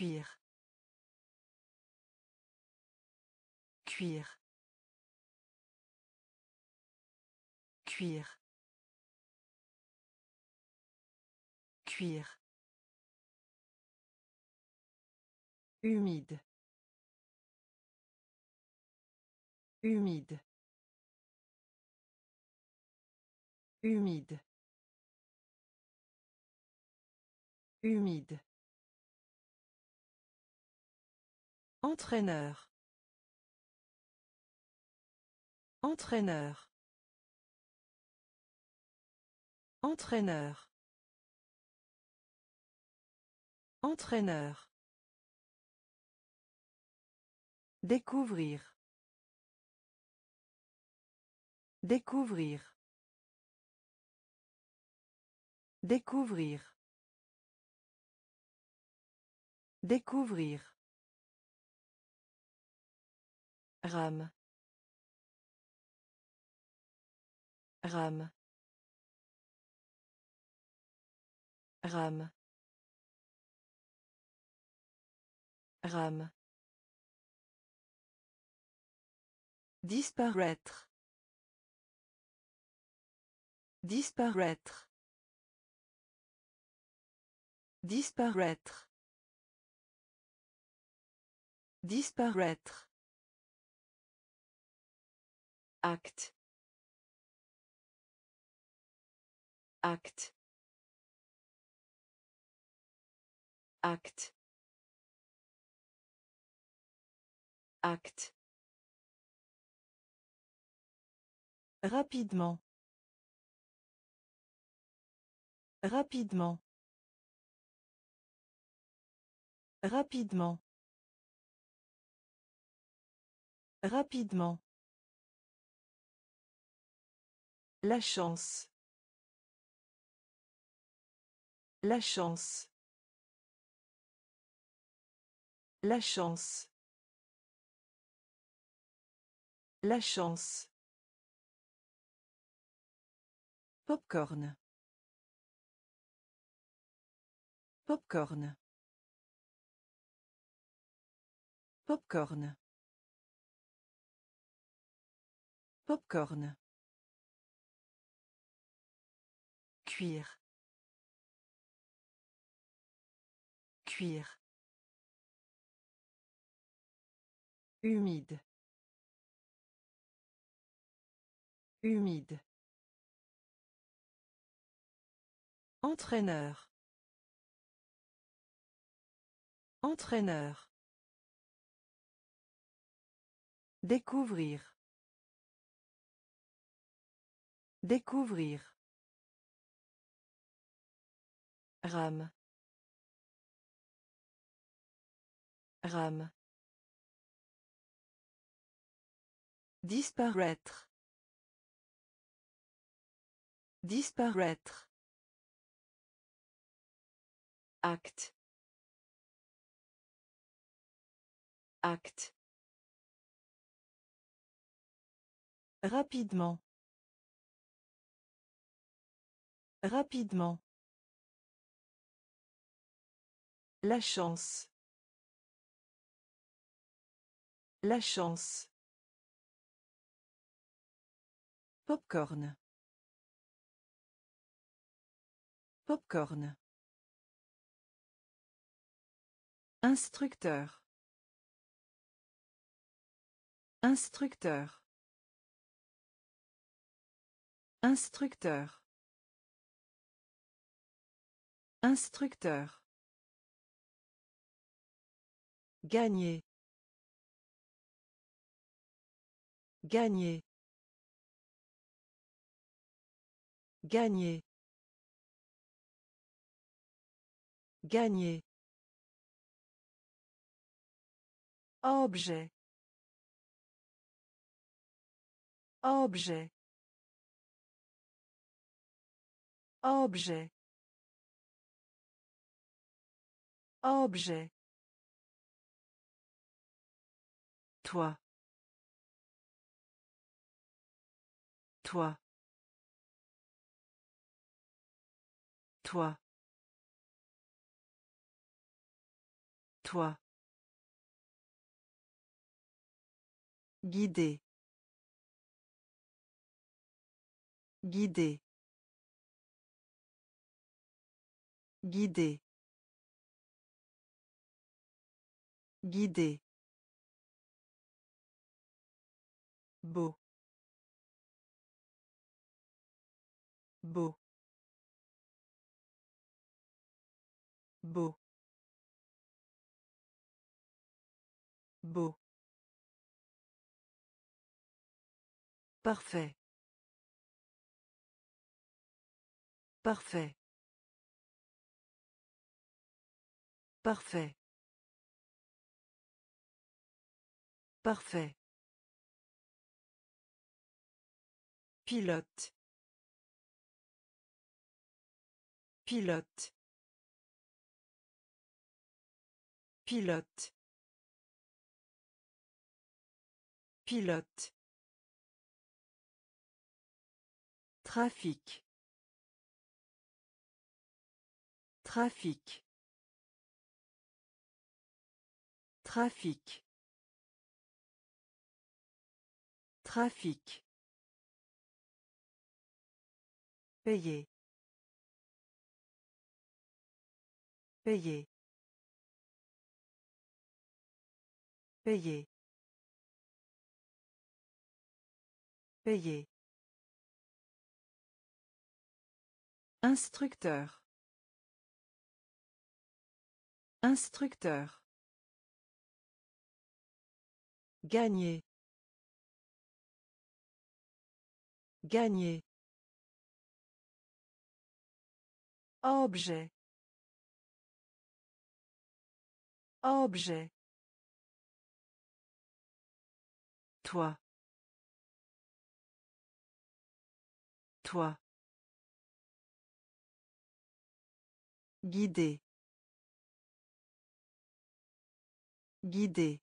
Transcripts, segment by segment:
Cuire. Cuire. Cuire. Cuire. Humide. Humide. Humide. Humide. Entraîneur. Entraîneur. Entraîneur. Entraîneur. Découvrir. Découvrir. Découvrir. Découvrir. Rame. Rame. Rame. Rame. Disparaître. Disparaître. Disparaître. Disparaître. Acte. Acte. Acte. Acte. Rapidement. Rapidement. Rapidement. Rapidement. La chance. La chance. La chance. La chance. Popcorn. Popcorn. Popcorn. Popcorn. Cuire. Cuire. Humide. Humide. Entraîneur. Entraîneur. Découvrir. Découvrir. Rame. Rame. Disparaître. Disparaître. Acte. Acte. Rapidement. Rapidement. La chance. La chance. Popcorn. Popcorn. Instructeur. Instructeur. Instructeur. Instructeur. Gagner. Gagner. Gagner. Gagner. Objet. Objet. Objet. Objet. Toi. Toi. Toi. Toi. Guider. Guider. Guider. Guider. Beau. Beau. Beau. Beau. Parfait. Parfait. Parfait. Parfait. Pilote. Pilote. Pilote. Pilote. Trafic. Trafic. Trafic. Trafic. Payer. Payer. Payer. Payer. Instructeur. Instructeur. Gagner. Gagner. Objet. Objet. Toi. Toi. Guider. Guider.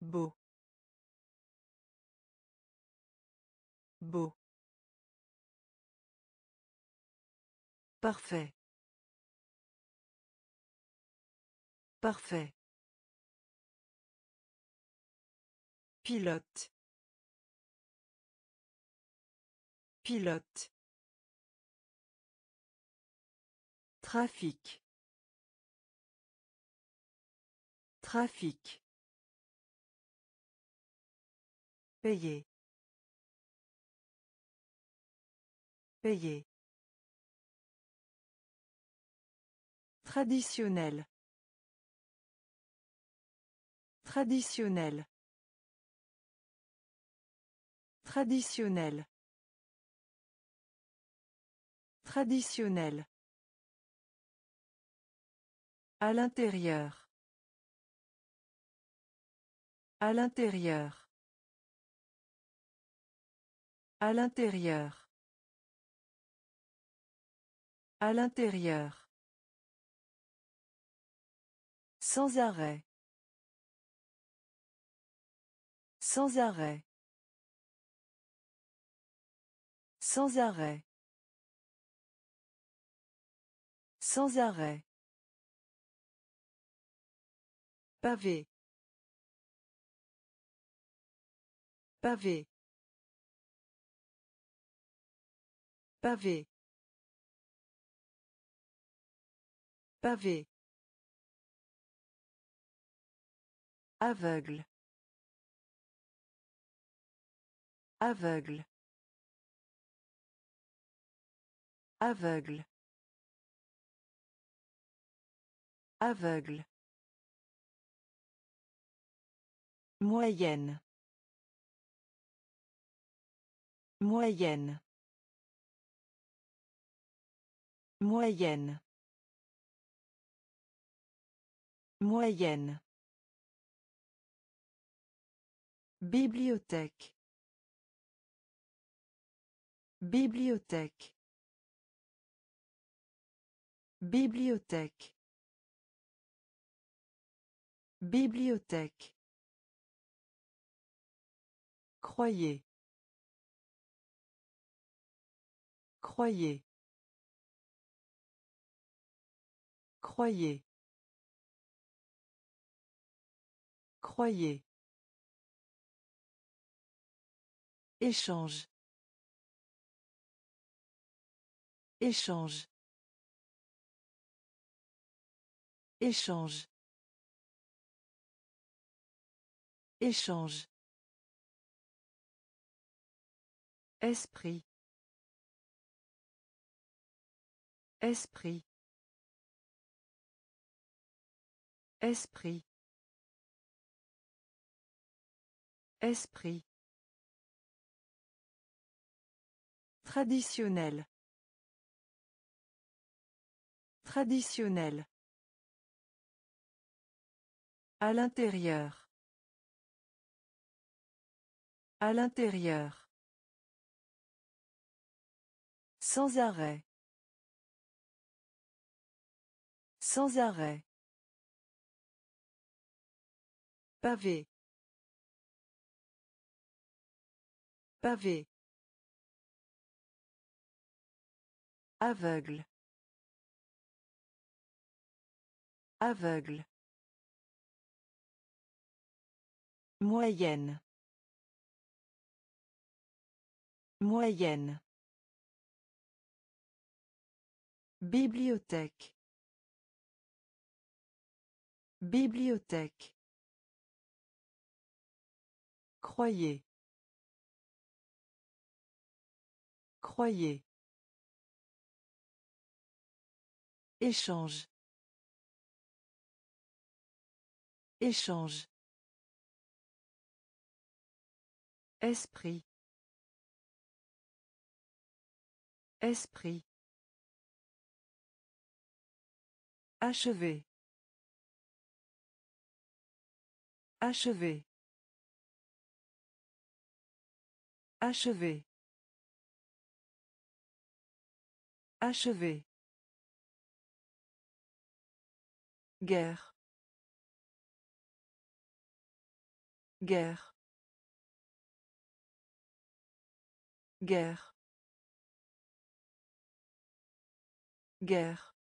Beau. Beau. Parfait. Parfait. Pilote. Pilote. Trafic. Trafic. Payer. Payer. Traditionnel. Traditionnel. Traditionnel. Traditionnel. À l'intérieur. À l'intérieur. À l'intérieur. À l'intérieur. Sans arrêt. Sans arrêt. Sans arrêt. Sans arrêt. Pavé. Pavé. Pavé. Pavé. Aveugle. Aveugle. Aveugle. Aveugle. Moyenne. Moyenne. Moyenne. Moyenne. Bibliothèque. Bibliothèque. Bibliothèque. Bibliothèque. Croyez. Croyez. Croyez. Croyez. Échange. Échange. Échange. Échange. Esprit. Esprit. Esprit. Esprit. Traditionnel. Traditionnel. À l'intérieur. À l'intérieur. Sans arrêt. Sans arrêt. Pavé. Pavé. Aveugle. Aveugle. Moyenne. Moyenne. Bibliothèque. Bibliothèque. Croyez. Croyez. Échange. Échange. Esprit. Esprit. Achevé. Achevé. Achevé. Achevé. Guerre. Guerre. Guerre. Guerre.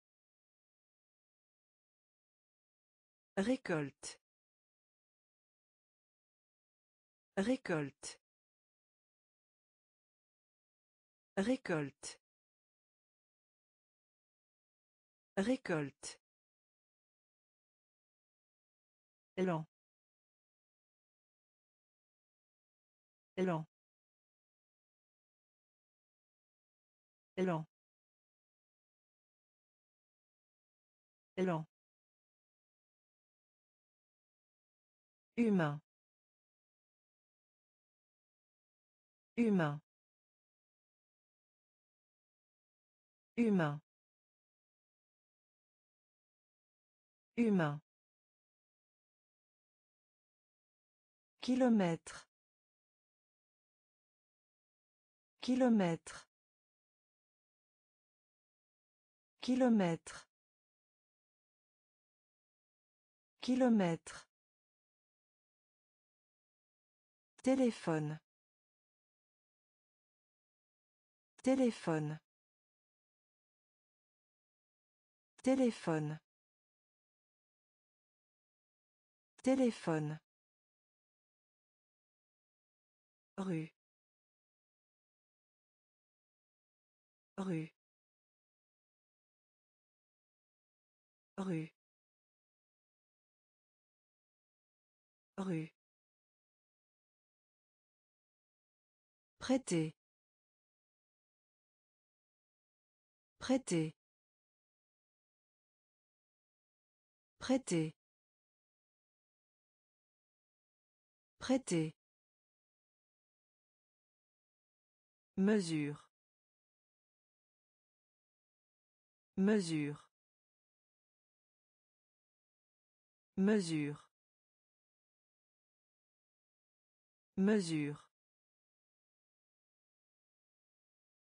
Récolte. Récolte. Récolte. Récolte. Lent. Lent. Lent. Lent. Humain. Humain. Humain. Humain. Kilomètre. Kilomètre. Kilomètre. Kilomètre. Téléphone. Téléphone. Téléphone. Téléphone. Rue. Rue. Rue. Rue. Prêter. Prêter. Prêter. Prêter. Mesure. Mesure. Mesure. Mesure.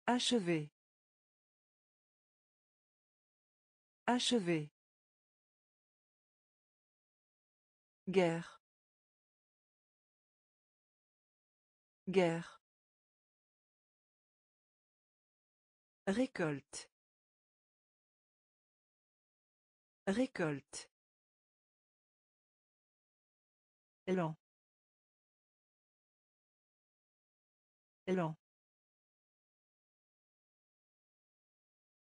Achevé. Achevé. Guerre. Guerre. Récolte. Récolte. Lent. Lent.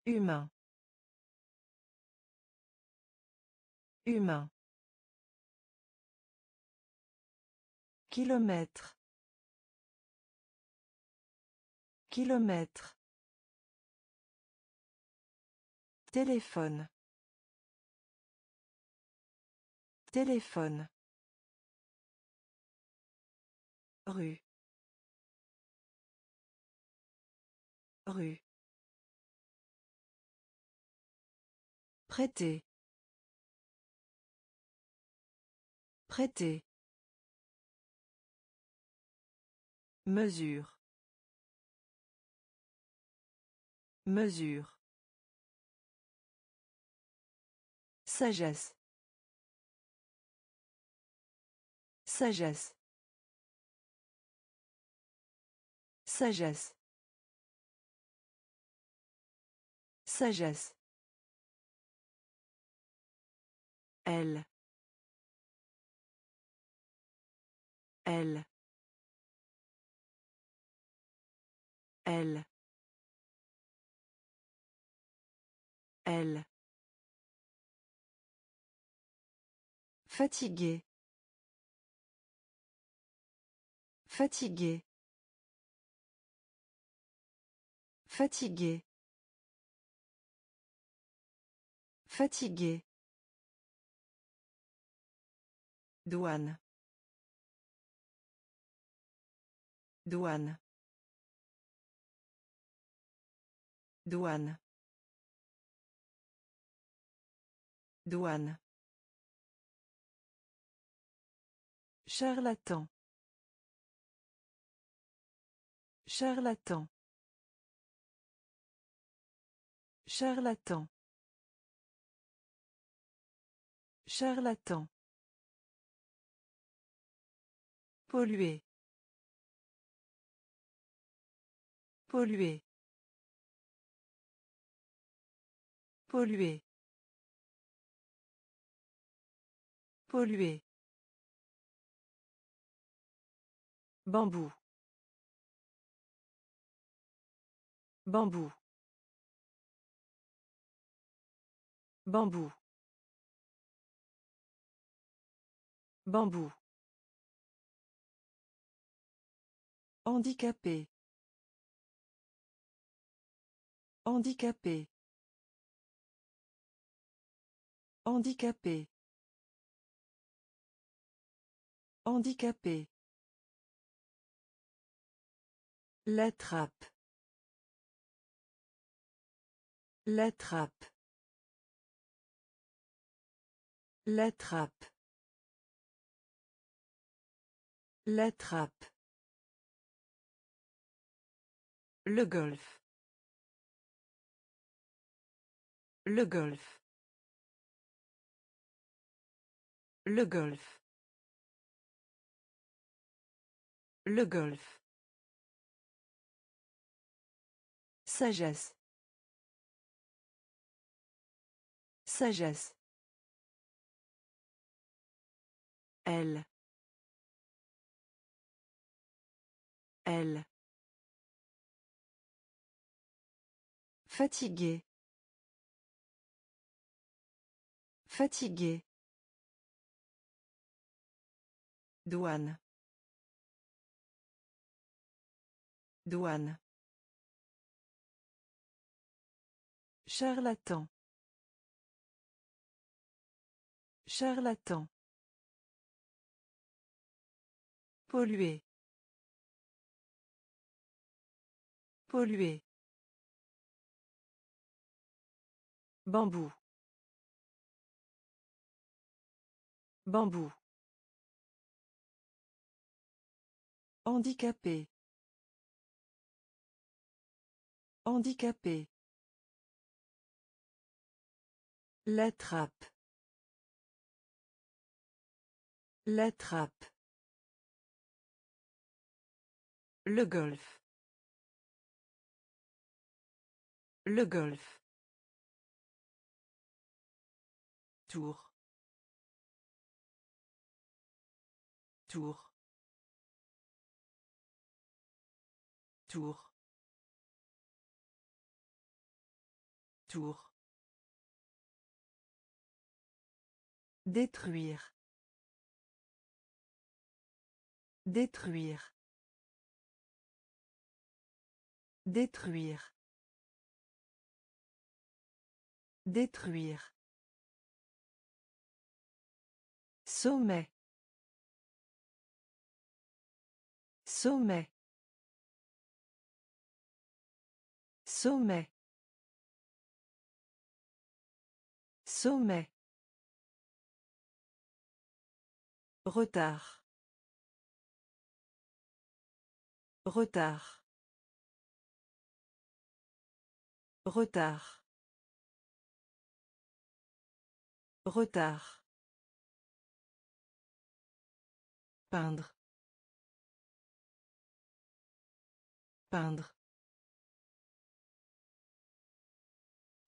Humain. Humain. Kilomètre. Kilomètre. Téléphone. Téléphone. Rue. Rue. Prêter. Prêter. Mesure. Mesure. Sagesse. Sagesse. Sagesse. Sagesse. Elle. Elle. Elle. Elle. Fatigué. Fatigué. Fatigué. Fatigué. Douane. Douane. Douane. Douane. Charlatan. Charlatan. Charlatan. Charlatan. Polluer. Polluer. Polluer. Polluer. Bambou. Bambou. Bambou. Bambou. Handicapé. Handicapé. Handicapé. Handicapé. La trappe. La trappe. La trappe. La trappe. Le golf. Le golf. Le golf. Le golf. Sagesse. Sagesse. Elle. Elle. Fatigué. Fatigué. Douane. Douane. Charlatan. Charlatan. Polluer. Polluer. Bambou. Bambou. Handicapé. Handicapé. La trappe. Le golf. Le golf. Tour. Tour. Tour. Tour. Détruire. Détruire. Détruire. Détruire. Sommet. Sommet. Sommet. Sommet. Retard. Retard. Retard. Retard. Peindre. Peindre.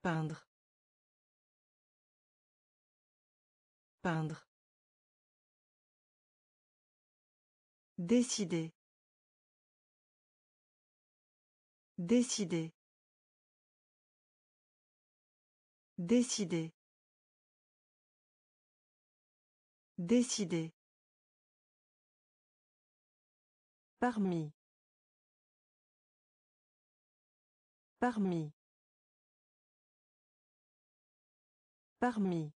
Peindre. Peindre. Décider. Décider. Décider. Décider. Parmi. Parmi. Parmi.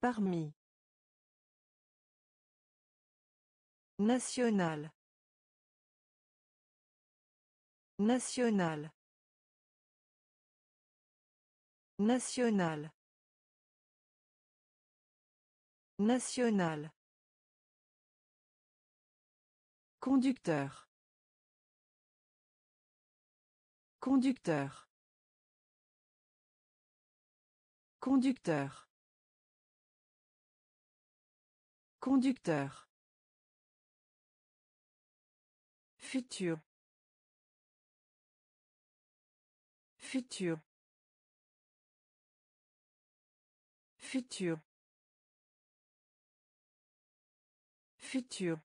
Parmi. National. National. National. National. Conducteur. Conducteur. Conducteur. Conducteur. Futur. Futur. Futur. Futur.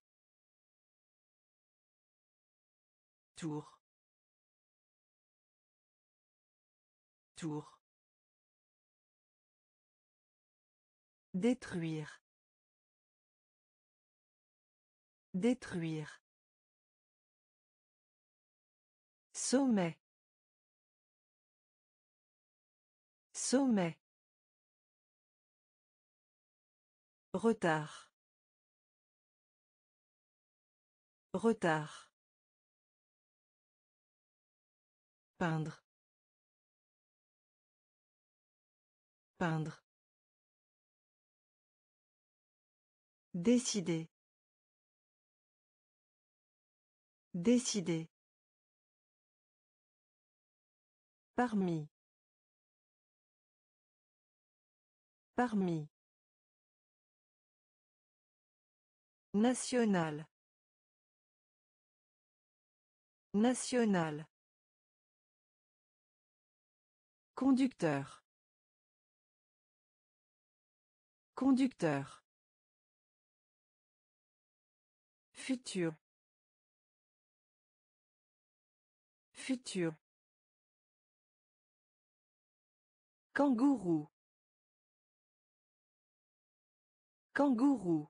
Tour. Tour. Détruire. Détruire. Sommet. Sommet. Retard. Retard. Peindre. Peindre. Décider. Décider. Parmi. Parmi. National. National. Conducteur. Conducteur. Futur. Futur. Kangourou. Kangourou.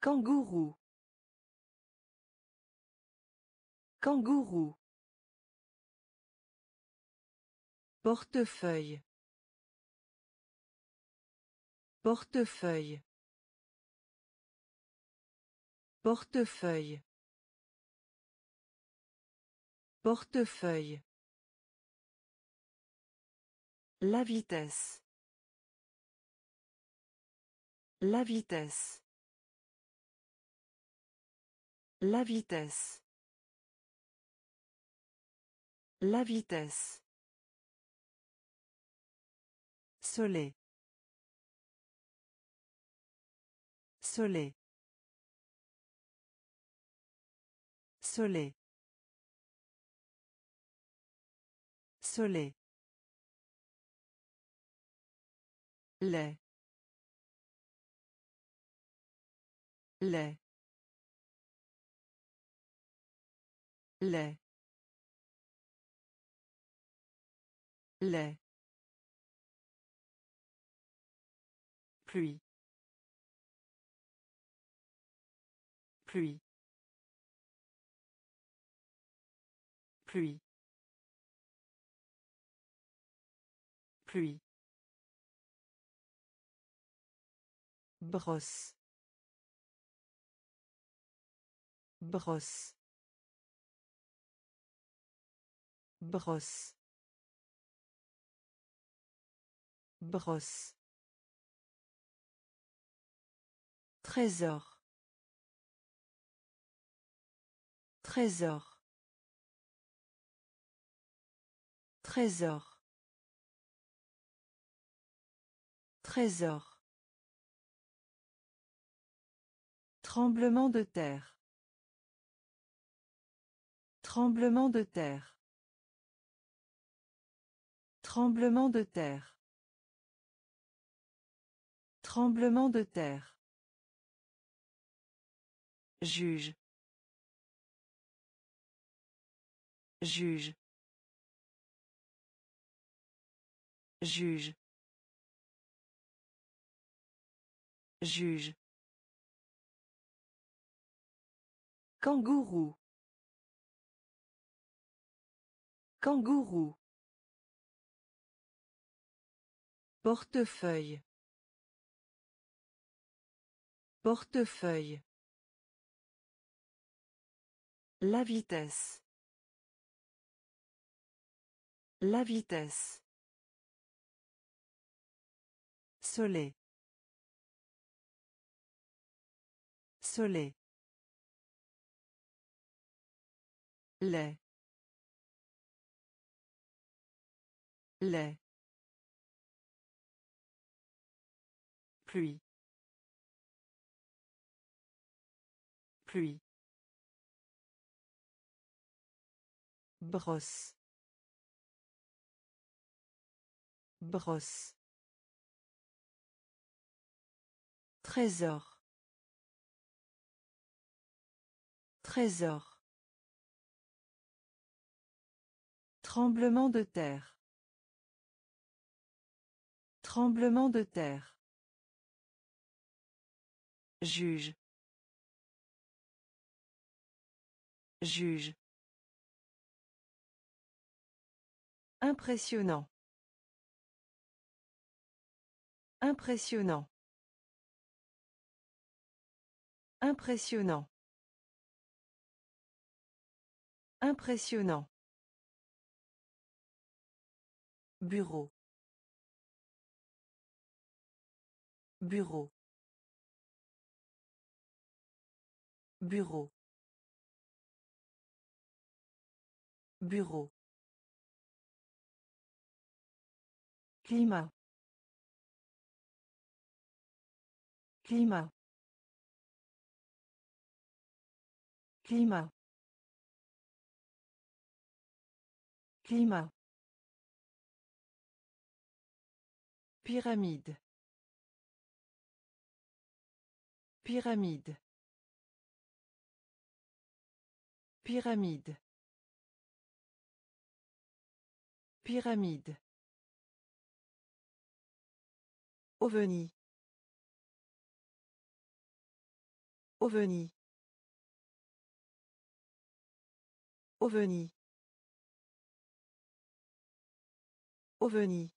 Kangourou. Kangourou. Portefeuille. Portefeuille. Portefeuille. Portefeuille. La vitesse. La vitesse. La vitesse. La vitesse. Soleil. Soleil. Soleil. Soleil. Lait lait lait lait pluie. Pluie. Pluie. Pluie brosse brosse brosse brosse Trésor. Trésor. Trésor. Trésor. Tremblement de terre. Tremblement de terre. Tremblement de terre. Tremblement de terre. Juge. Juge. Juge. Juge. Kangourou. Kangourou. Portefeuille. Portefeuille. La vitesse. La vitesse. Soleil. Soleil. Lait lait pluie. Pluie. Brosse. Brosse. Trésor. Trésor. Tremblement de terre. Tremblement de terre. Juge. Juge. Impressionnant. Impressionnant. Impressionnant. Impressionnant. Bureau. Bureau. Bureau. Bureau. Climat. Climat. Climat. Climat. Pyramide. Pyramide. Pyramide. Pyramide. OVNI. OVNI. OVNI. OVNI.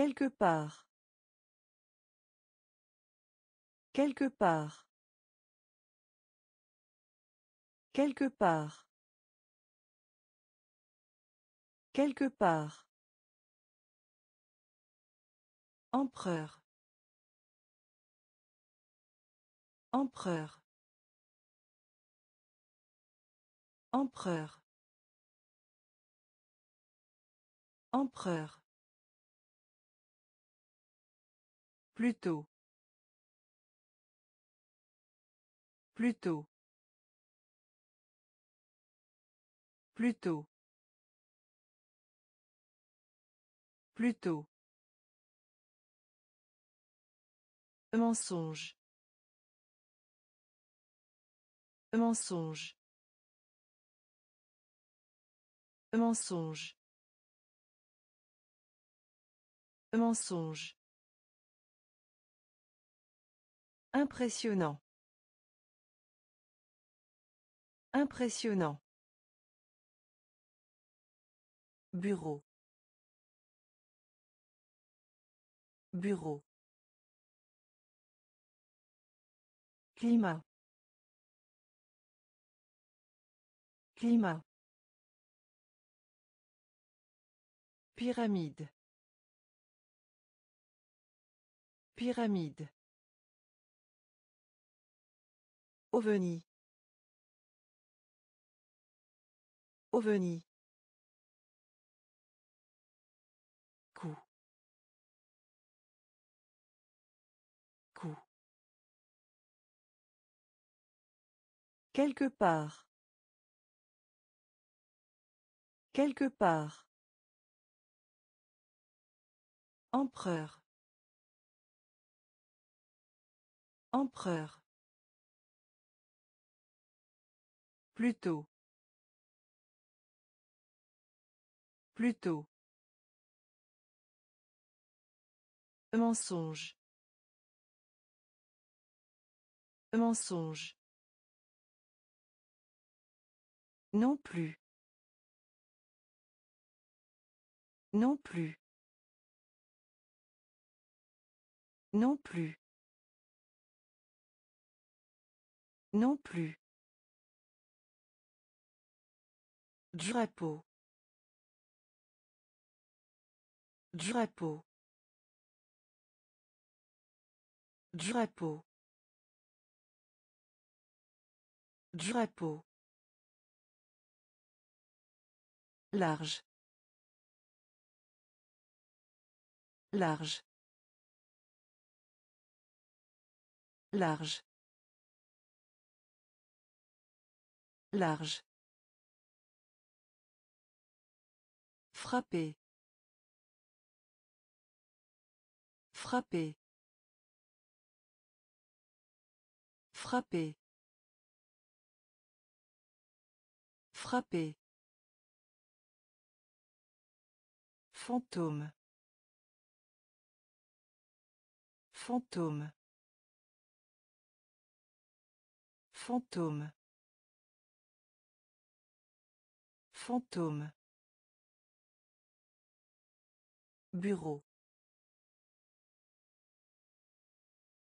Quelque part. Quelque part. Quelque part. Quelque part. Empereur. Empereur. Empereur. Empereur. Plutôt. Plutôt. Plutôt. Plutôt. Mensonge. Mensonge. Mensonge. Mensonge. Impressionnant. Impressionnant. Bureau. Bureau. Climat. Climat. Pyramide. Pyramide. Coup. Coup. Quelque part. Quelque part. Empereur. Empereur. Plutôt. Plutôt. Mensonge. Mensonge. Non plus. Non plus. Non plus. Non plus. Drapeau. Drapeau. Drapeau. Drapeau. Large. Large. Large. Large. Frapper. Frapper. Frapper. Frapper. Fantôme. Fantôme. Fantôme. Fantôme. Bureau.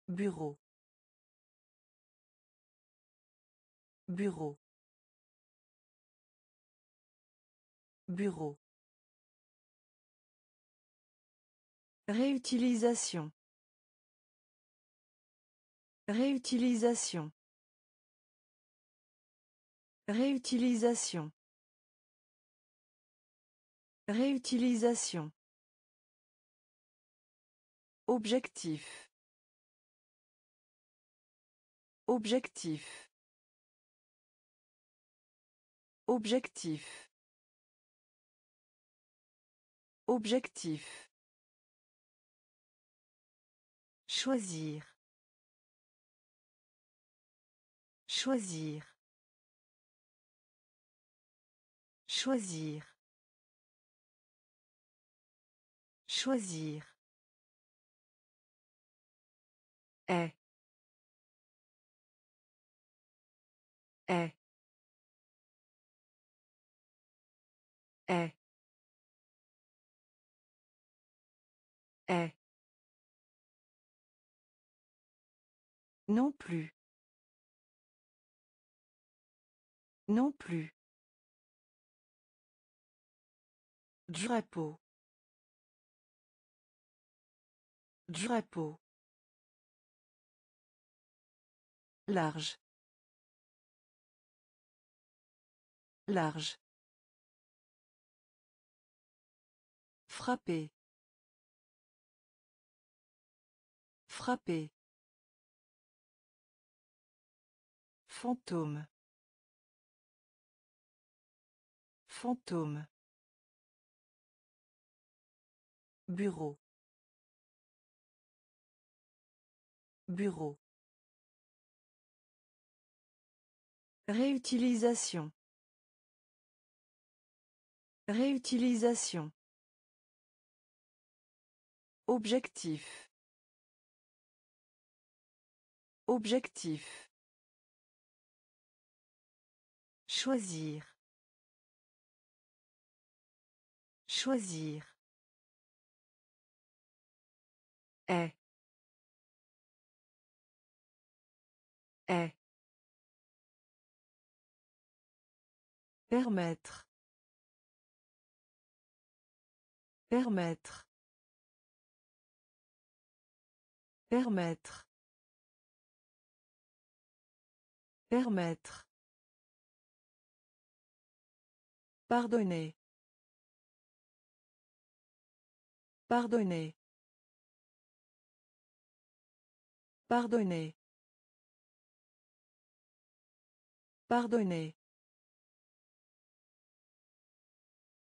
Bureau. Bureau. Bureau. Réutilisation. Réutilisation. Réutilisation. Réutilisation. Objectif. Objectif. Objectif. Objectif. Choisir. Choisir. Choisir. Choisir. Est. Est. Est. Est. Non plus. Non plus. Drapeau. Drapeau. Large. Large. Frapper. Frapper. Fantôme. Fantôme. Bureau. Bureau. Réutilisation. Réutilisation. Objectif. Objectif. Choisir. Choisir. Est. Est. Permettre. Permettre. Permettre. Permettre. Pardonner. Pardonner. Pardonner. Pardonner.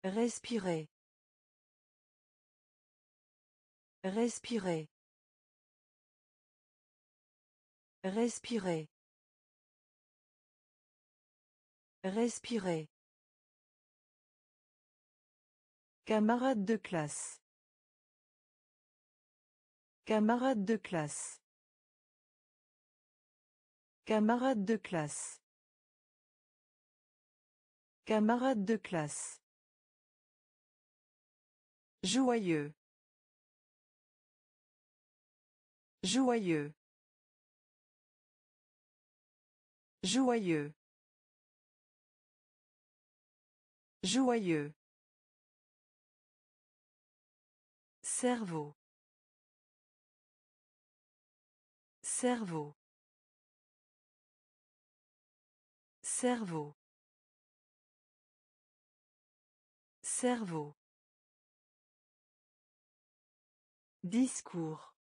Respirer. Respirer. Respirer. Respirer. Camarade de classe. Camarade de classe. Camarade de classe. Camarade de classe. Joyeux. Joyeux. Joyeux. Joyeux. Cerveau. Cerveau. Cerveau. Cerveau. Discours.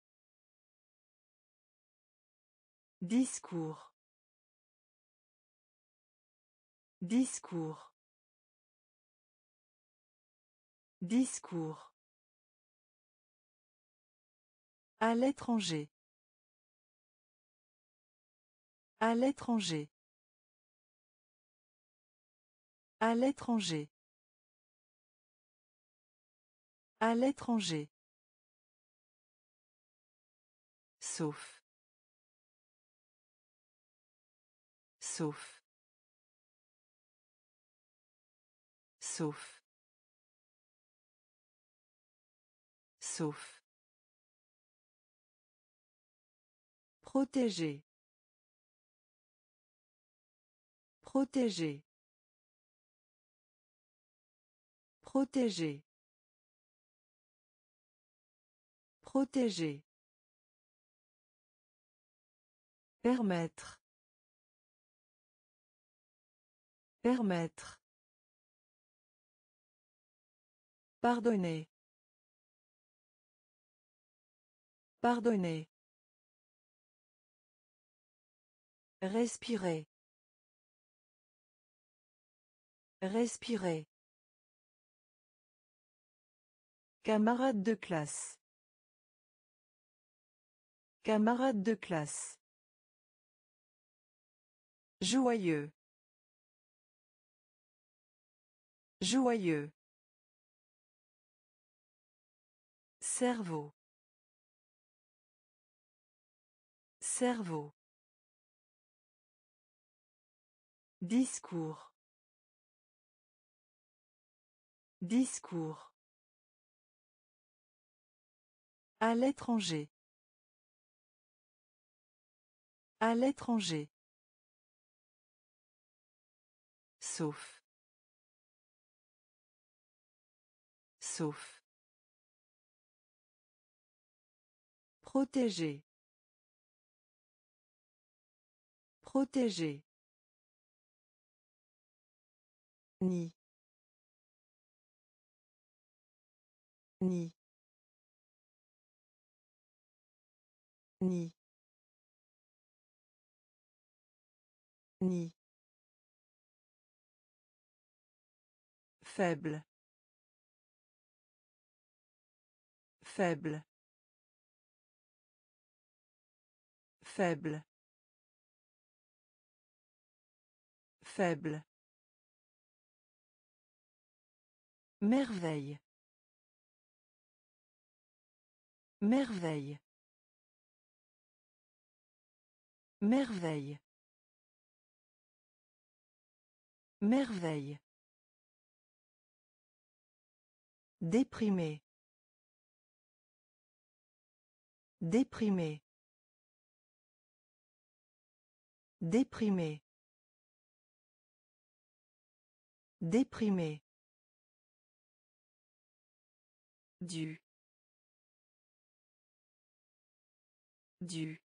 Discours. Discours. Discours. À l'étranger. À l'étranger. À l'étranger. À l'étranger. Sauf. Sauf. Sauf. Sauf. Protéger. Protéger. Protéger. Protéger. Permettre. Permettre. Pardonner. Pardonner. Respirer. Respirer. Camarade de classe. Camarade de classe. Joyeux. Joyeux. Cerveau. Cerveau. Discours. Discours. À l'étranger. À l'étranger. Sauf. Sauf. Protéger. Protéger. Ni. Ni. Ni. Ni. Faible. Faible. Faible. Faible. Merveille. Merveille. Merveille. Merveille. Déprimé. Déprimé. Déprimé. Déprimé. Du. Du.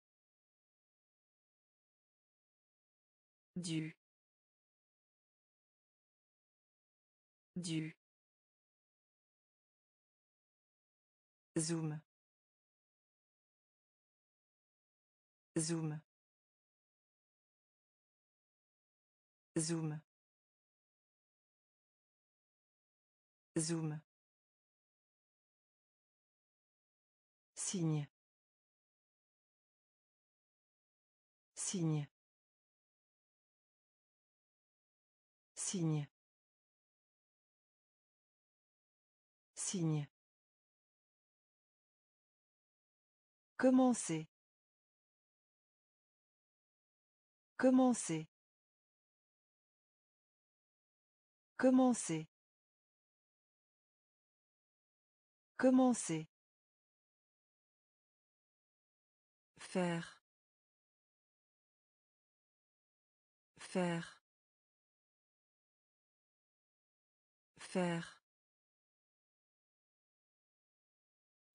Du. Du. Zoom. Zoom. Zoom. Zoom. Signe. Signe. Signe. Signe. Commencer. Commencer. Commencer. Commencer. Faire. Faire. Faire.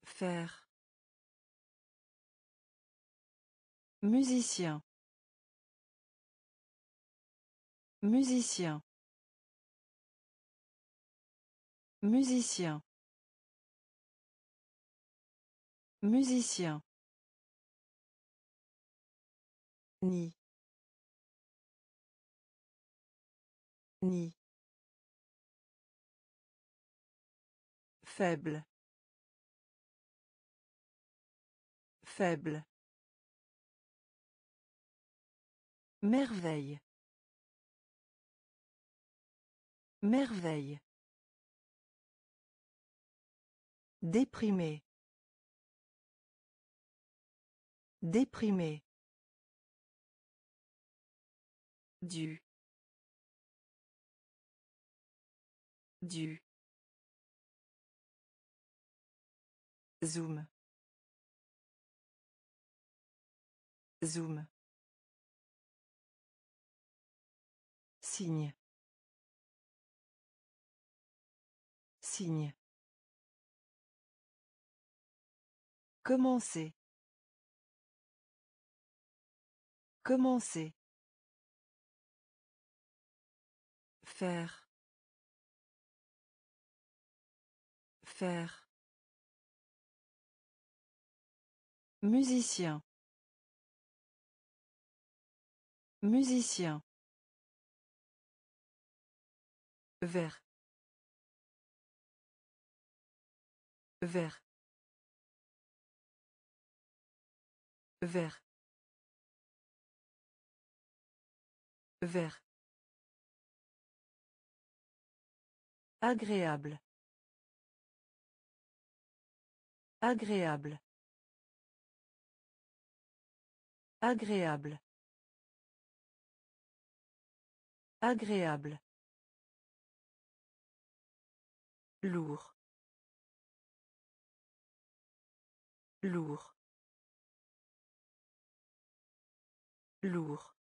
Faire. Musicien. Musicien. Musicien. Musicien. Ni. Ni. Faible. Faible. Merveille. Merveille. Déprimé. Déprimé. Du. Du. Zoom. Zoom. Signe. Signe. Commencer. Commencer. Faire. Faire. Musicien. Musicien. Vert. Vert. Vert. Vert. Agréable. Agréable. Agréable. Agréable. Lourd. Lourd. Lourd.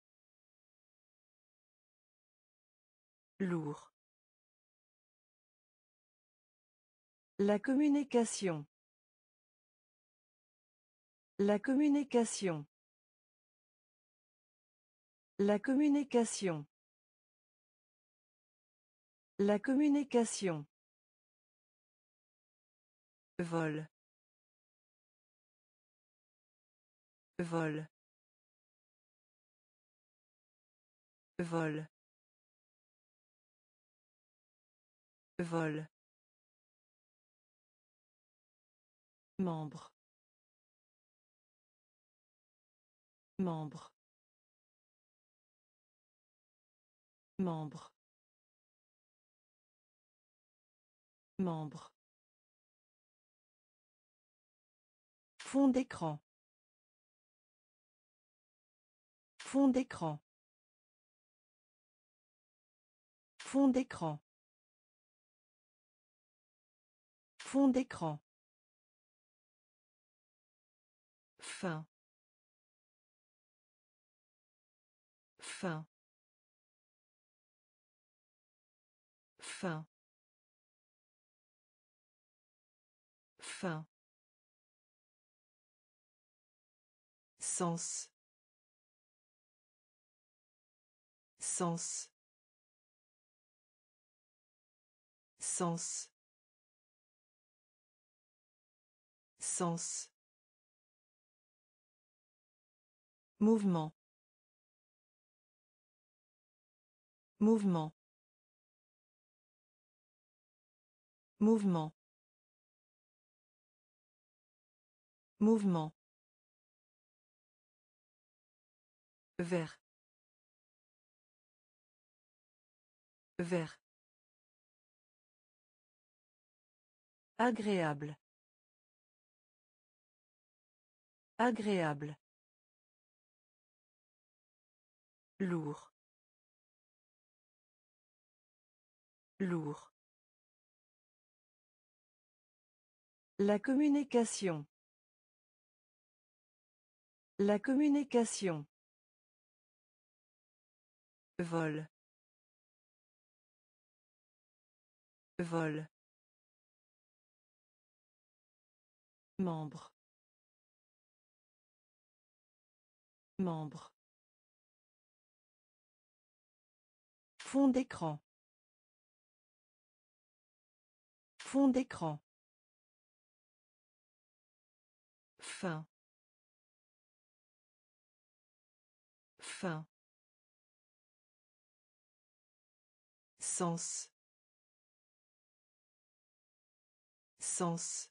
Lourd. La communication. La communication. La communication. La communication. Vol. Vol. Vol. Vol. Membre. Membre. Membre. Membre. Fond d'écran. Fond d'écran. Fond d'écran. Fond d'écran. Fin. Fin. Fin. Fin. Sens. Sens. Sens. Sens. Mouvement. Mouvement. Mouvement. Mouvement. Vert. Vert. Agréable. Agréable. Lourd. Lourd. La communication. La communication. Vol. Vol. Membre. Membre. Fond d'écran. Fond d'écran. Fin. Fin. Sens. Sens.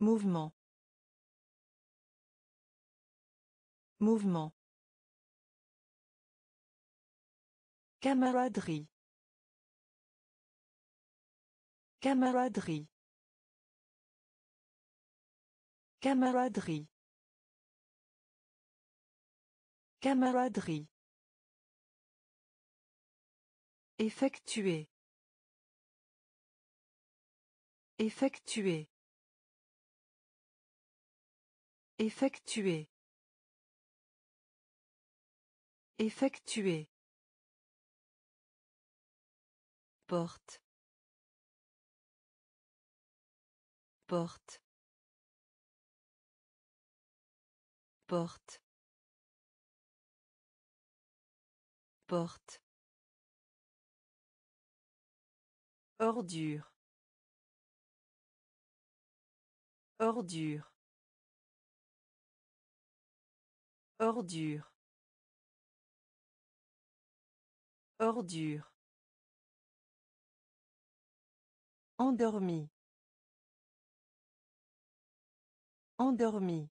Mouvement. Mouvement. Camaraderie. Camaraderie. Camaraderie. Camaraderie. Effectuer. Effectuer. Effectuer. Effectuer. Porte. Porte. Porte. Porte. Ordure. Ordure. Ordure. Ordure. Endormi. Endormi.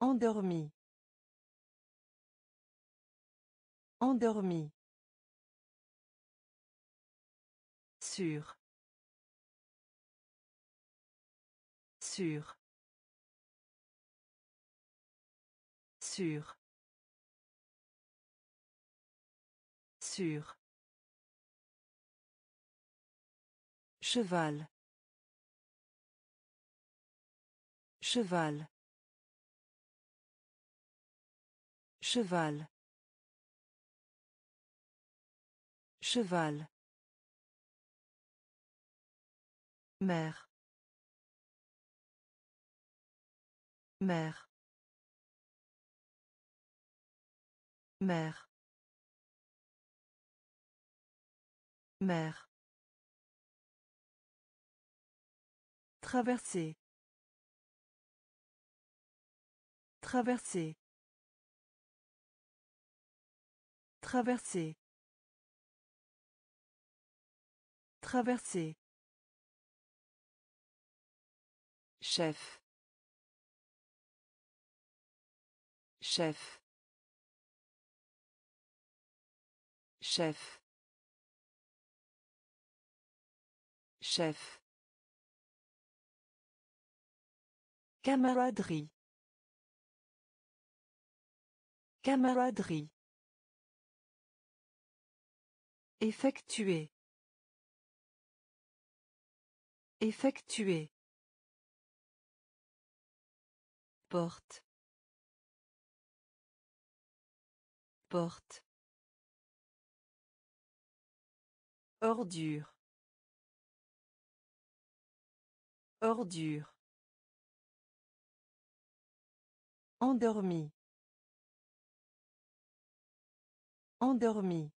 Endormi. Endormi. Sûr. Sûr. Sûr. Sûr. Cheval. Cheval. Cheval. Cheval. Mère. Mère. Mère. Mère. Traverser. Traverser. Traverser. Traverser. Chef. Chef. Chef. Chef. Camaraderie. Camaraderie. Effectuer. Effectuer. Porte. Porte. Ordure. Ordure. Endormi. Endormi.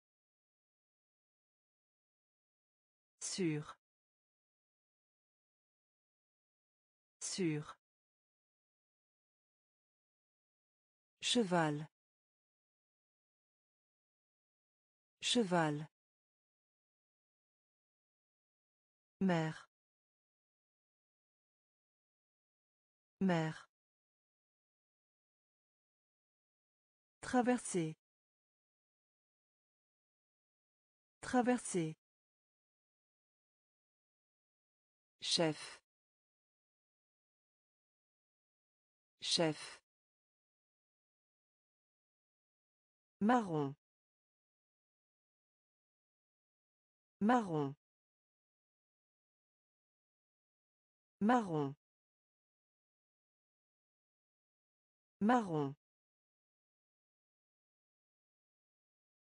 Sûr. Sûr. Cheval. Cheval. Mère. Mère. Traverser. Traverser. Chef. Chef. Marron. Marron. Marron. Marron.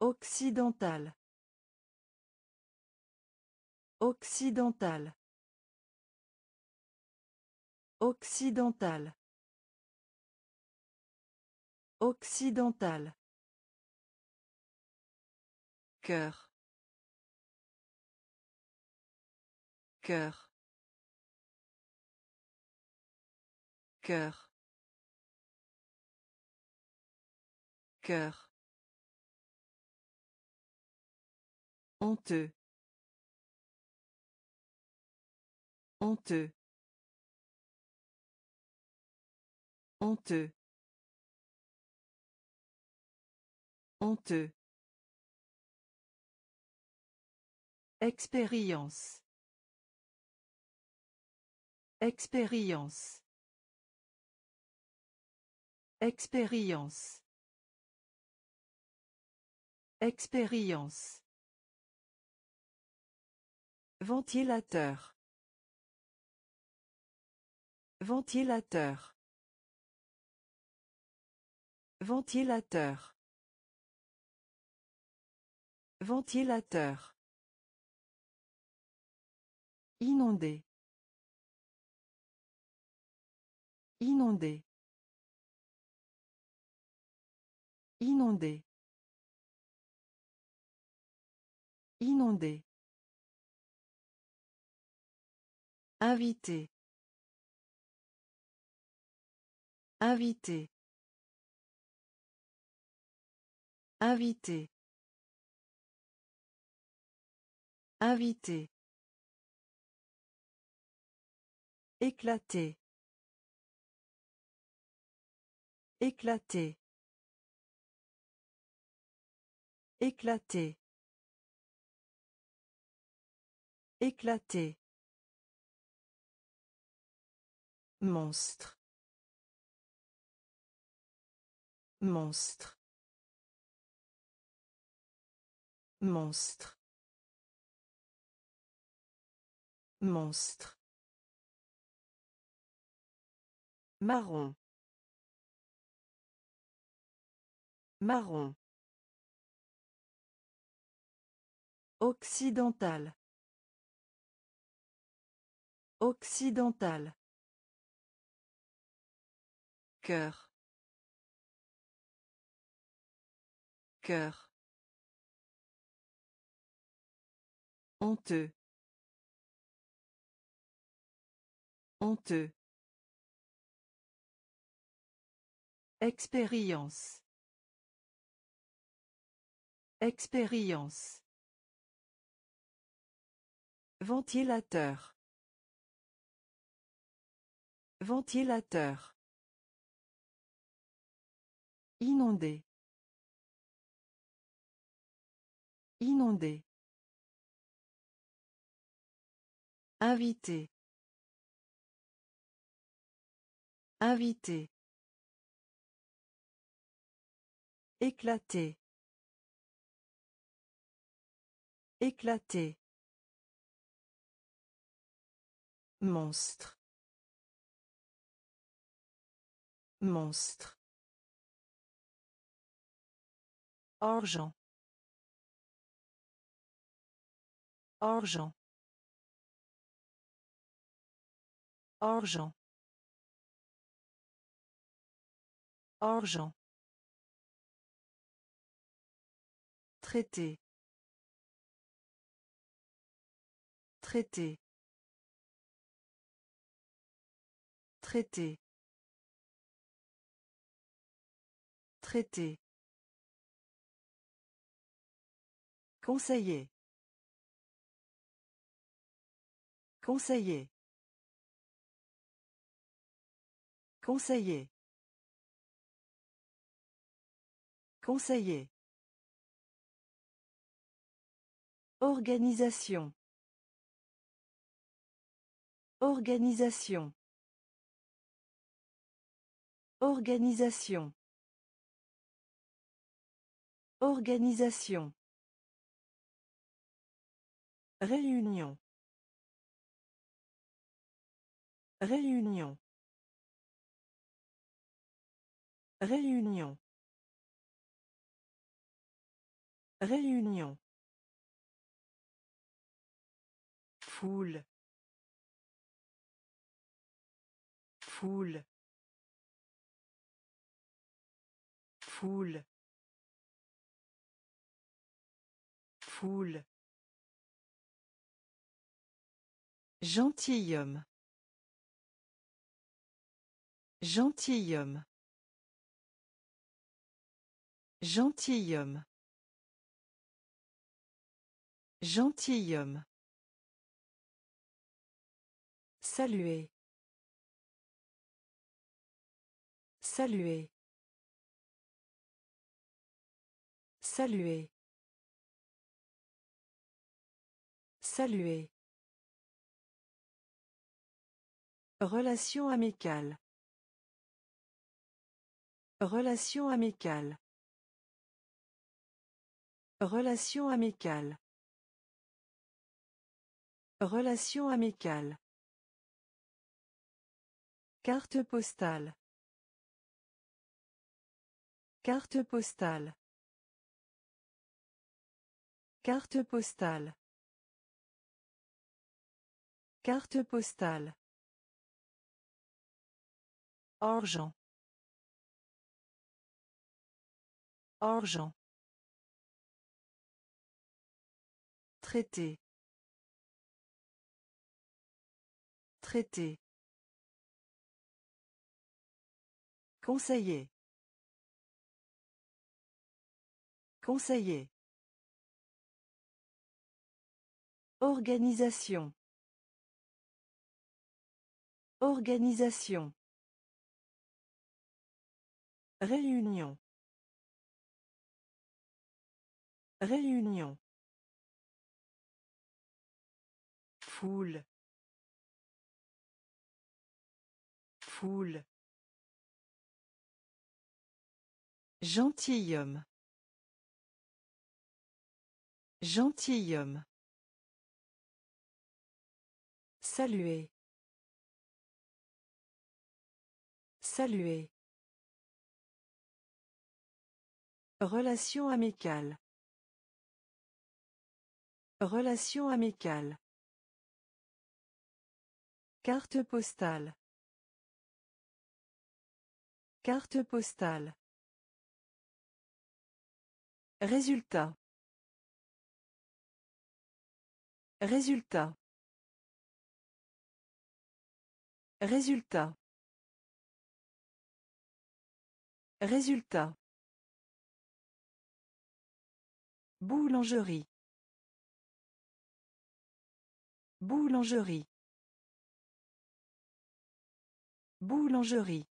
Occidental. Occidental. Occidental. Occidental. Cœur. Cœur. Cœur. Cœur. Honteux. Honteux. Honteux. Honteux. Expérience. Expérience. Expérience. Expérience. Ventilateur. Ventilateur. Ventilateur. Ventilateur. Inondé. Inondé. Inondé. Inondé. Invité. Invité. Invité. Invité. Éclater. Éclater. Éclater. Éclater. Monstre. Monstre. Monstre. Monstre. Marron. Marron. Occidental. Occidental. Cœur. Cœur. Honteux. Honteux. Expérience. Expérience. Ventilateur. Ventilateur. Inondé. Inondé. Invité. Invité. Éclater. Éclater. Monstre. Monstre. Argent. Argent. Argent. Argent. Traité. Traité. Traité. Traité. Conseiller. Conseiller. Conseiller. Conseiller. Organisation. Organisation. Organisation. Organisation. Réunion. Réunion. Réunion. Réunion. Foule. Foule. Foule. Foule. Gentilhomme. Gentilhomme. Gentilhomme. Gentilhomme. Saluer. Saluer. Saluer. Saluer. Relation amicale. Relation amicale. Relation amicale. Relation amicale. Carte postale. Carte postale. Carte postale. Carte postale. Argent. Argent. Traité. Traité. Conseiller. Conseiller. Organisation. Organisation. Réunion. Réunion. Foule. Foule. Gentilhomme. Gentilhomme. Saluer. Saluer. Relation amicale. Relation amicale. Carte postale. Carte postale. Résultat. Résultat. Résultat. Résultat. Boulangerie. Boulangerie. Boulangerie.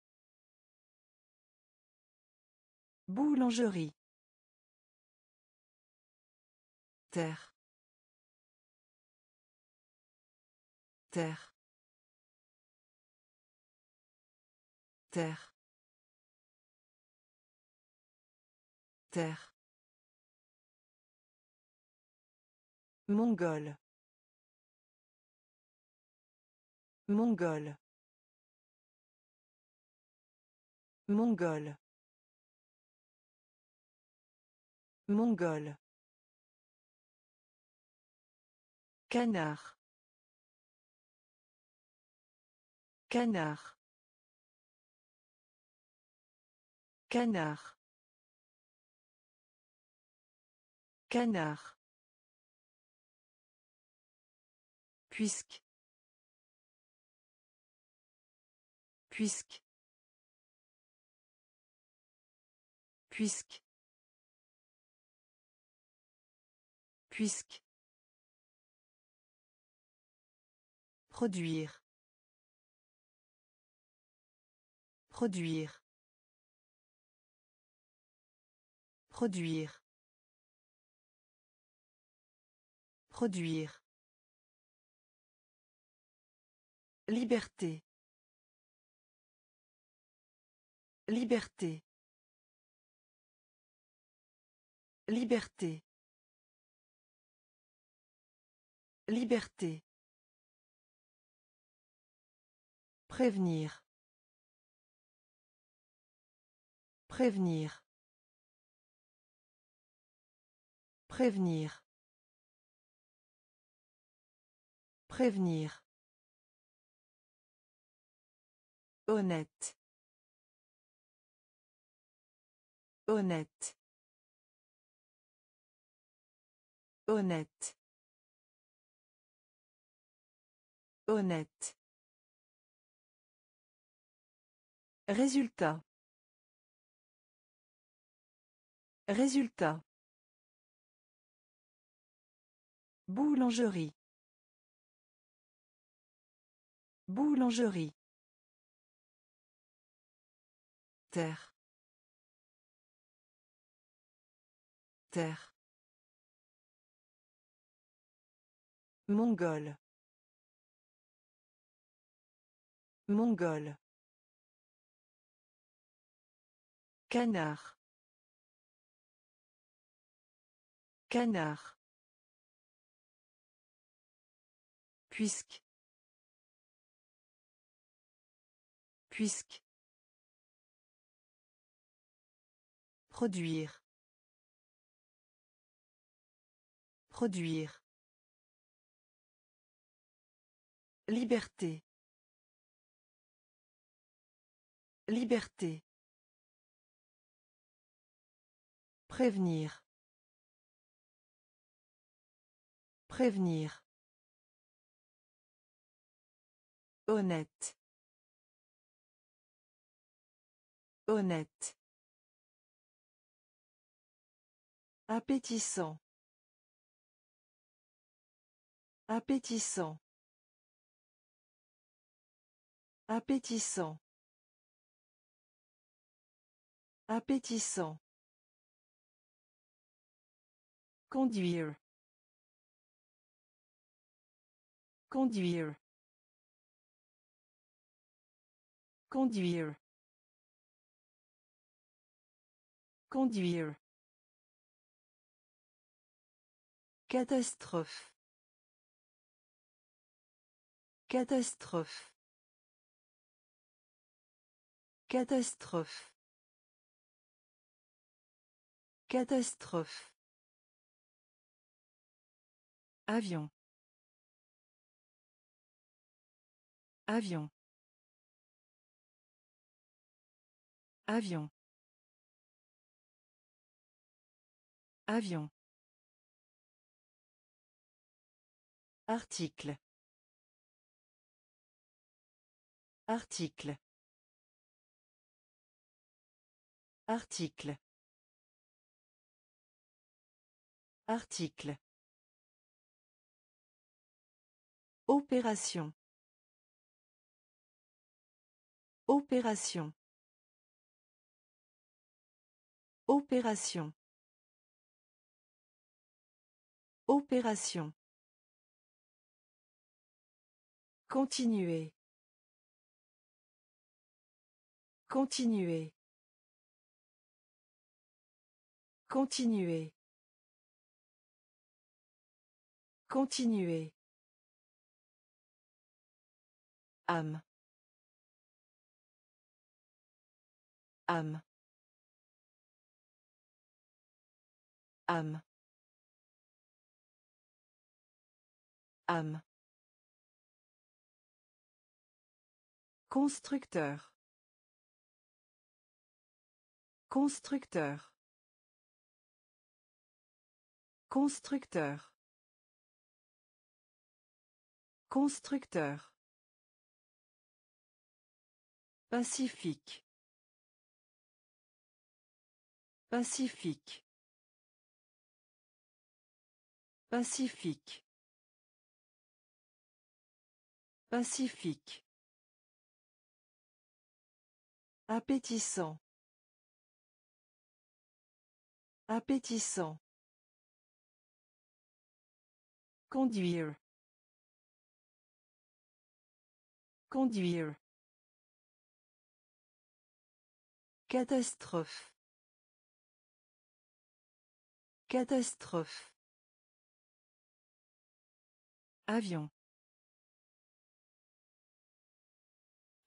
Boulangerie. Terre. Terre. Terre. Terre. Mongol. Mongol. Mongol. Mongol. Canard. Canard. Canard. Canard. Puisque. Puisque. Puisque. Puisque. Produire. Produire. Produire. Produire. Liberté. Liberté. Liberté. Liberté. Prévenir. Prévenir. Prévenir. Prévenir. Honnête. Honnête. Honnête. Honnête. Résultat. Résultat. Boulangerie. Boulangerie. Terre. Terre. Mongol. Mongol. Canard. Canard. Puisque. Puisque. Produire. Produire. Liberté. Liberté. Prévenir. Prévenir. Honnête. Honnête. Appétissant. Appétissant. Appétissant. Appétissant. Conduire. Conduire. Conduire. Conduire. Catastrophe. Catastrophe. Catastrophe. Catastrophe. Avion. Avion. Avion. Avion. Article. Article. Article. Article. Opération. Opération. Opération. Opération. Continuer. Continuer. Continuer. Continuer. Âme âme âme âme constructeur. Constructeur. Constructeur. Constructeur Pacifique. Pacifique. Pacifique. Pacifique. Appétissant. Appétissant. Conduire. Conduire. Catastrophe. Catastrophe. Avion.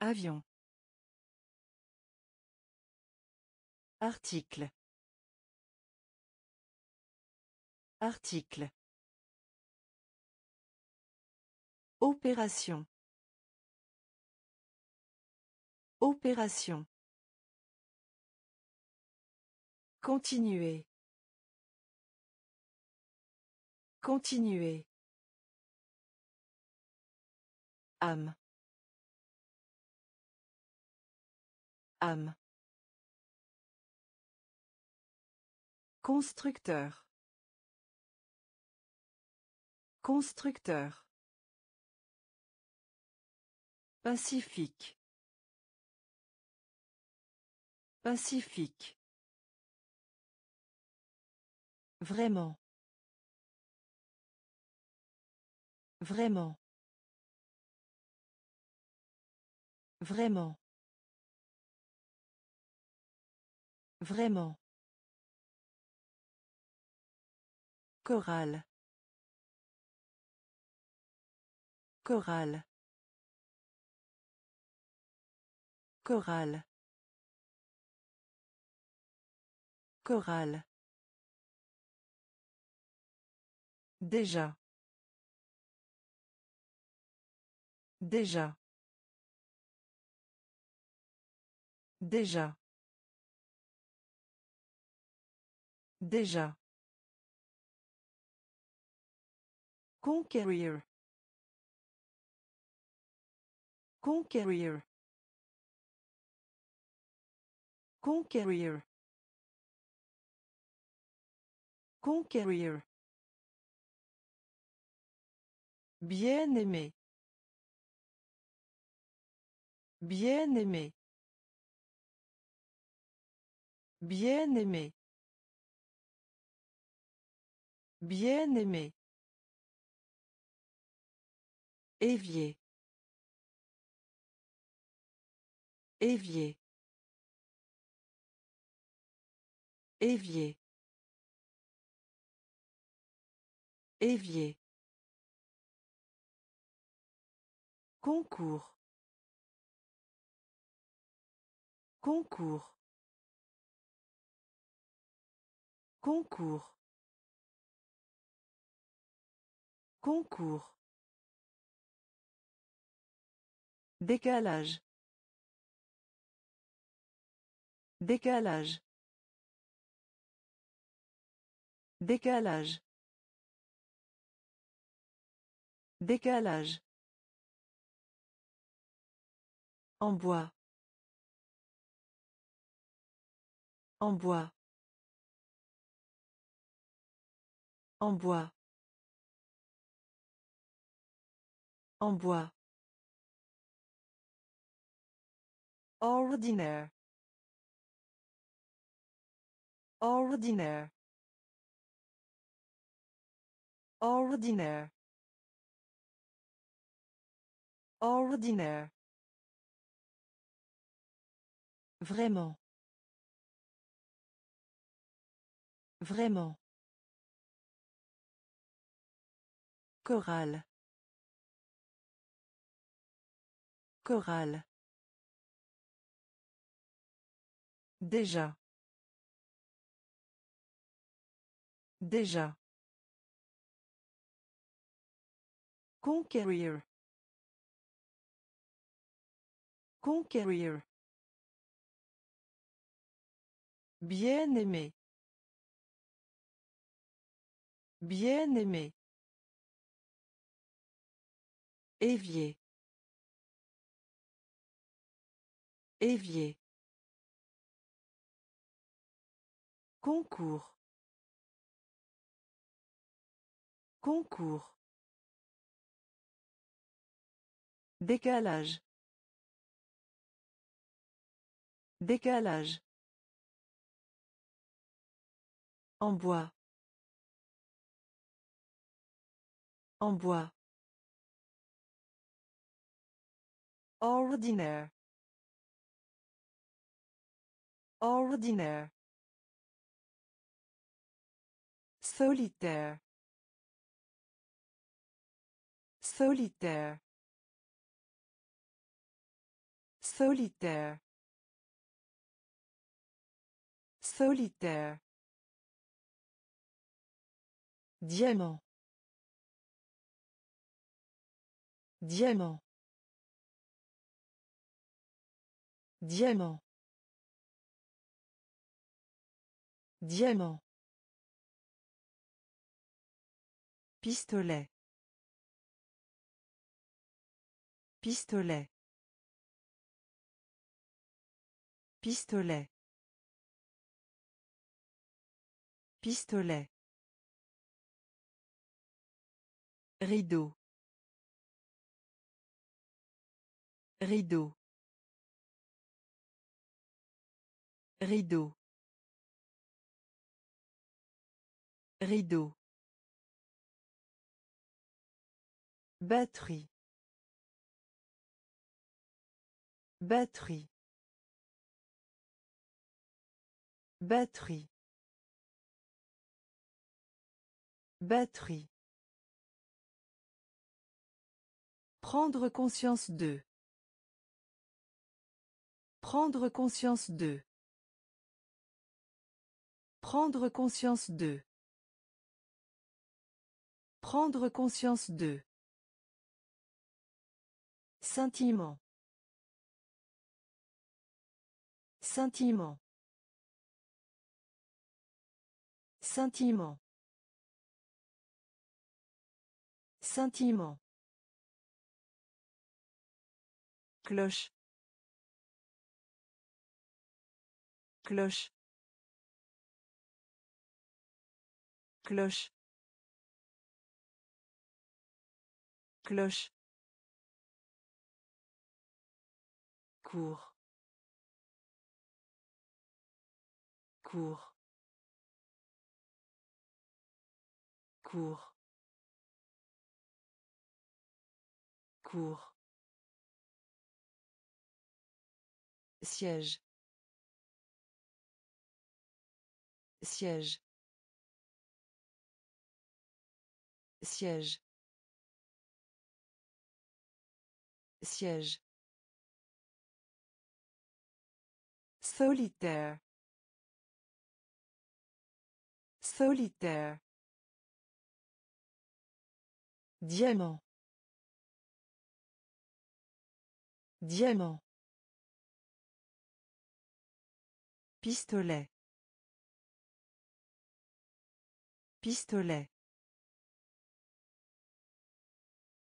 Avion. Article. Article. Opération. Opération. Continuer. Continuer. âme âme constructeur. Constructeur. Pacifique. Pacifique Vraiment. Vraiment. Vraiment. Vraiment. Chorale. Chorale. Chorale. Chorale. Déjà. Déjà. Déjà. Déjà. Conquérir. Conquérir. Conquérir. Conquérir. Bien-aimé. Bien-aimé. Bien-aimé. Bien-aimé. Évier. Évier. Évier. Évier. Concours. Concours. Concours. Concours. Décalage. Décalage. Décalage. Décalage. En bois. En bois. En bois. En bois. Ordinaire. Ordinaire. Ordinaire. Ordinaire. Vraiment. Vraiment. Chorale. Chorale. Déjà. Déjà. Conquérir. Conquérir. Bien aimé. Bien aimé. Évier. Évier. Concours. Concours. Décalage. Décalage. En bois. En bois. Ordinaire. Ordinaire. Solitaire. Solitaire. Solitaire. Solitaire. Diamant. Diamant. Diamant. Diamant. Pistolet. Pistolet. Pistolet. Pistolet. Rideau. Rideau. Rideau. Rideau. Batterie. Batterie. Batterie. Batterie. Prendre conscience de. Prendre conscience de. Prendre conscience de. Prendre conscience de. Sentiment. Sentiment. Sentiment. Sentiment. Cloche. Cloche. Cloche. Cloche. Cours. Cours. Cours. Cours. Siège. Siège. Siège. Siège. Solitaire. Solitaire. Diamant. Diamant. Pistolet. Pistolet.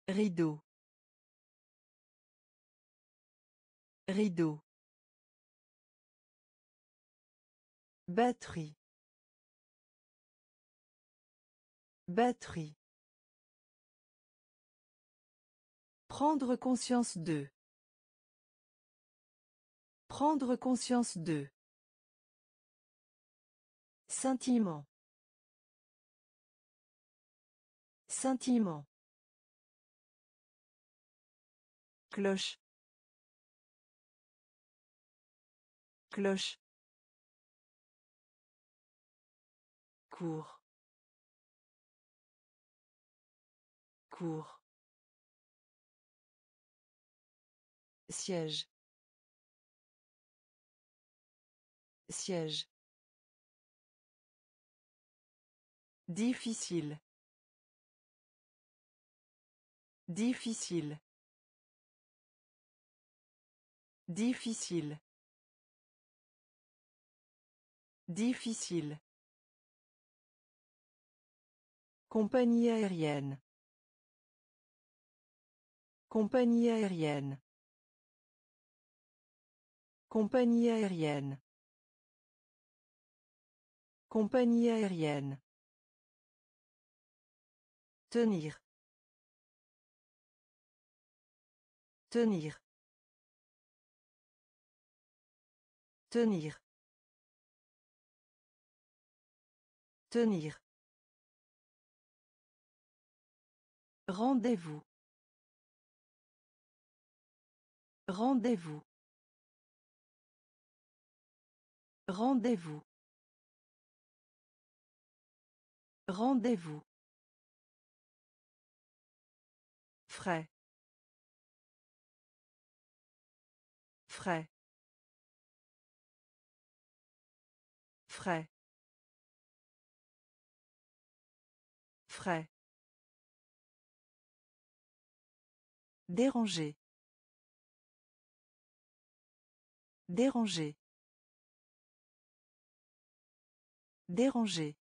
Rideau. Rideau. Batterie. Batterie. Prendre conscience de. Prendre conscience de. Sentiment. Sentiment. Cloche. Cloche. Cours. Cours. Siège. Siège. Difficile. Difficile. Difficile. Difficile. Compagnie aérienne. Compagnie aérienne. Compagnie aérienne. Compagnie aérienne. Tenir. Tenir. Tenir. Tenir. Rendez-vous. Rendez-vous. Rendez-vous. Rendez-vous. Frais. Frais. Frais. Frais. Déranger. Déranger. Déranger.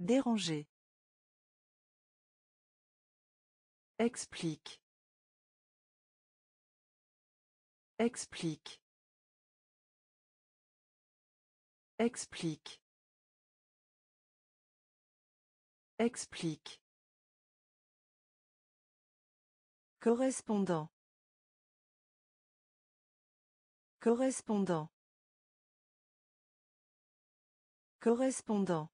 Déranger. Explique. Explique. Explique. Explique. Correspondant. Correspondant. Correspondant.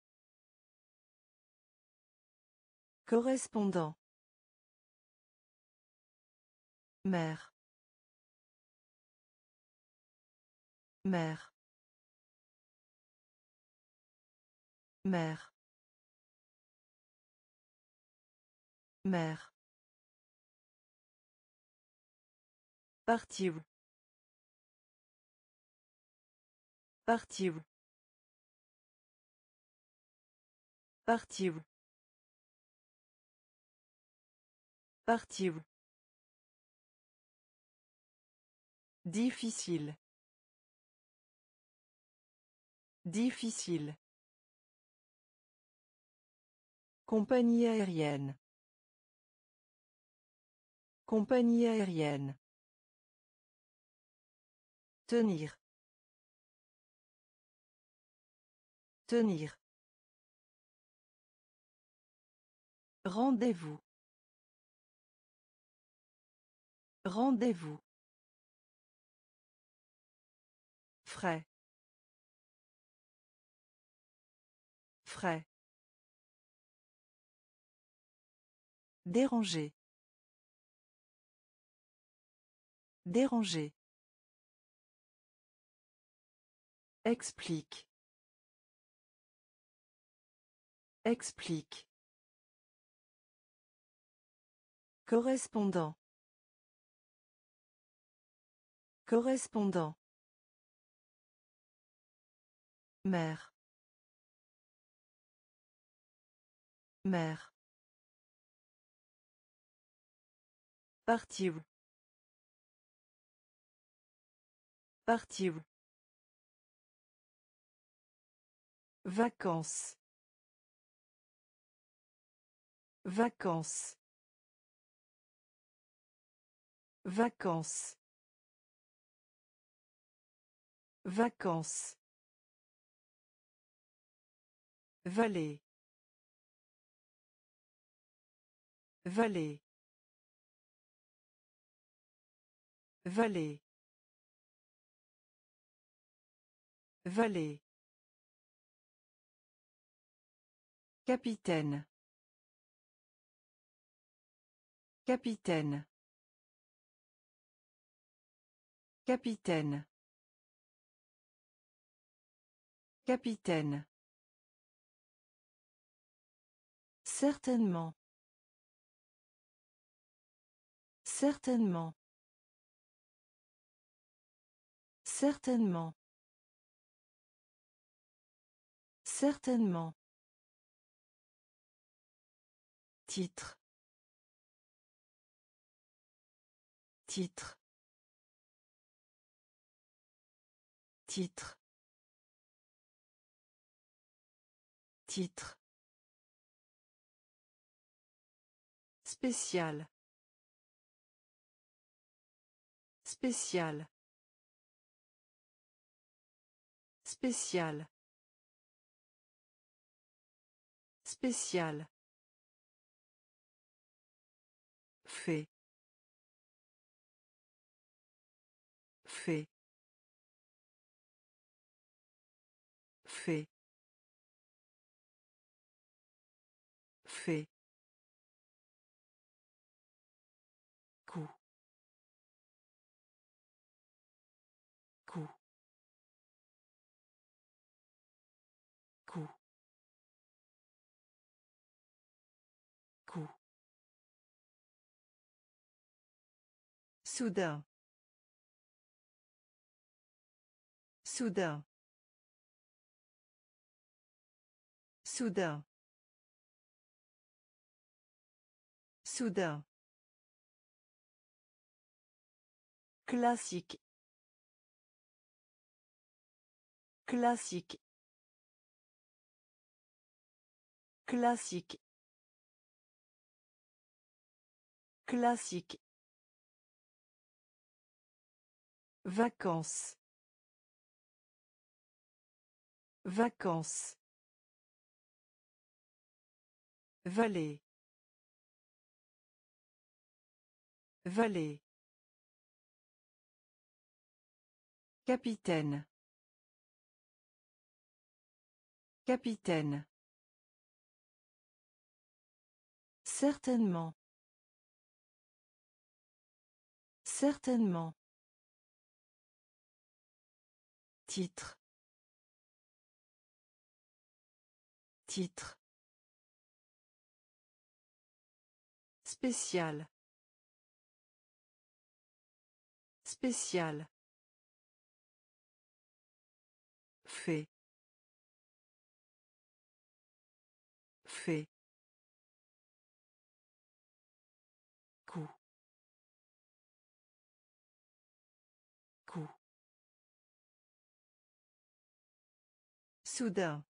Correspondant. Mère. Mère. Mère. Mère. Partir. Partir. Partir. Partir. Difficile. Difficile. Compagnie aérienne. Compagnie aérienne. Tenir. Tenir. Rendez-vous. Rendez-vous. Frais. Frais. Déranger. Déranger. Explique. Explique. Correspondant. Correspondant. Mère. Mère. Partir. Partir. Vacances. Vacances. Vacances. Vacances. Vallée. Vallée. Vallée. Vallée. Capitaine. Capitaine. Capitaine. Capitaine. Certainement. Certainement. Certainement. Certainement. Titre. Titre. Titre. Titre. Spécial. Spécial. Spécial. Spécial. Fait. Fait. Fait. Fait. Soudain. Soudain. Soudain. Soudain. Classique. Classique. Classique. Classique. Vacances. Vacances. Vallée. Vallée. Capitaine. Capitaine. Certainement. Certainement. Titre. Titre. Spécial. Spécial. Fait. Fait. Soudain.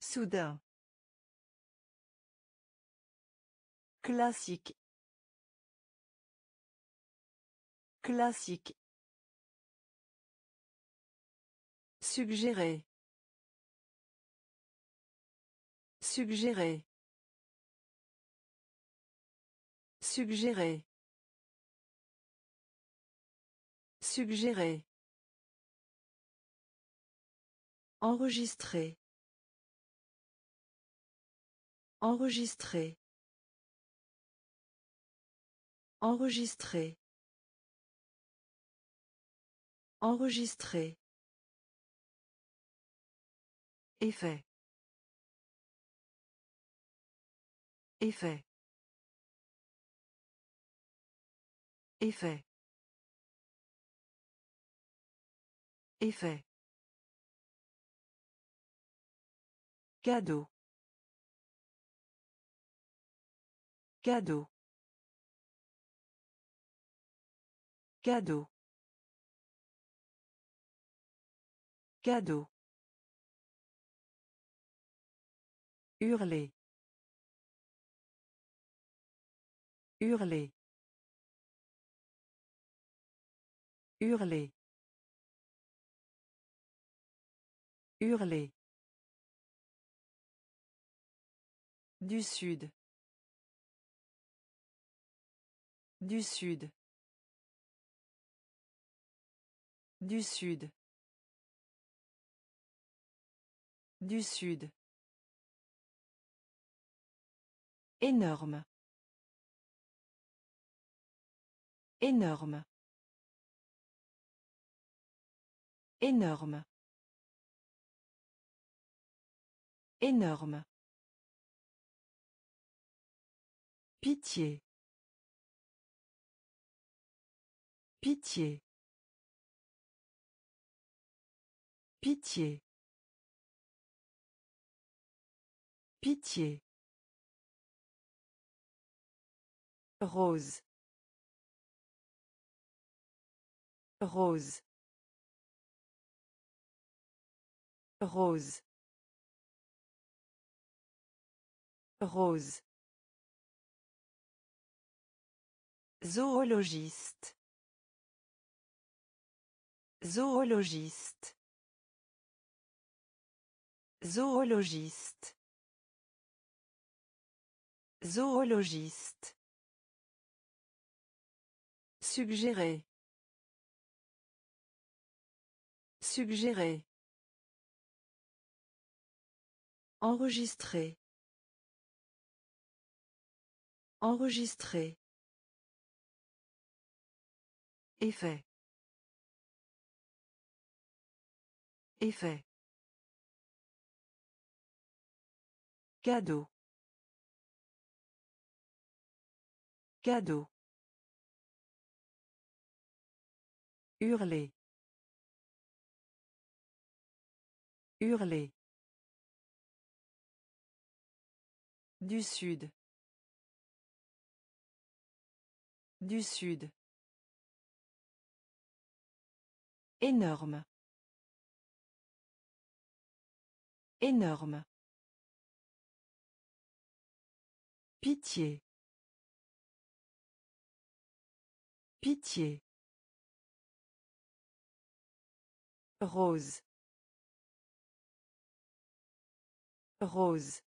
Soudain. Classique. Classique. Suggérer. Suggérer. Suggérer. Suggérer. Enregistrer. Enregistrer. Enregistrer. Enregistrer. Effet. Effet. Effet. Effet. Cadeau. Cadeau. Cadeau. Cadeau. Hurler. Hurler. Hurler. Hurler. Du sud. Du sud. Du sud. Du sud. Énorme. Énorme. Énorme. Énorme. Pitié. Pitié. Pitié. Pitié. Rose. Rose. Rose. Rose. Zoologiste. Zoologiste. Zoologiste. Zoologiste. Suggérer. Suggérer. Enregistrer. Enregistrer. Effet. Effet. Cadeau. Cadeau. Hurler. Hurler. Du sud. Du sud. Énorme. Énorme. Pitié. Pitié. Rose. Rose.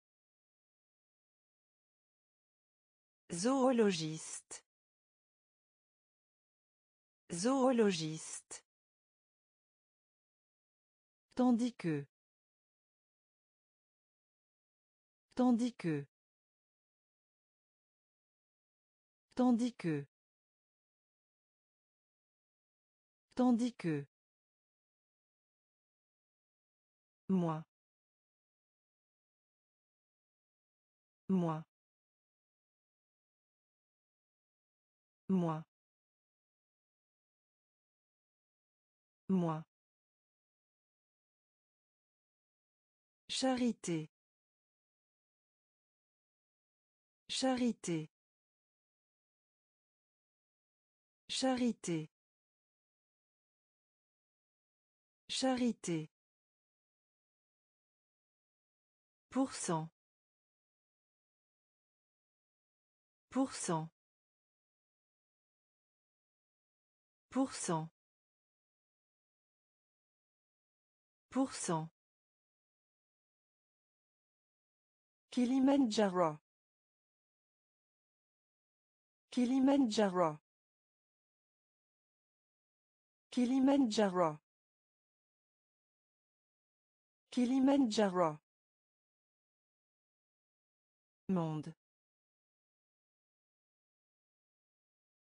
Zoologiste. Zoologiste. Tandis que. Tandis que. Tandis que. Tandis que. Moi. Moi. Moi. Moi. Charité. Charité. Charité. Charité. Pour cent. Pour cent. Kilimanjaro. Kilimanjaro. Kilimanjaro. Kilimanjaro. Monde.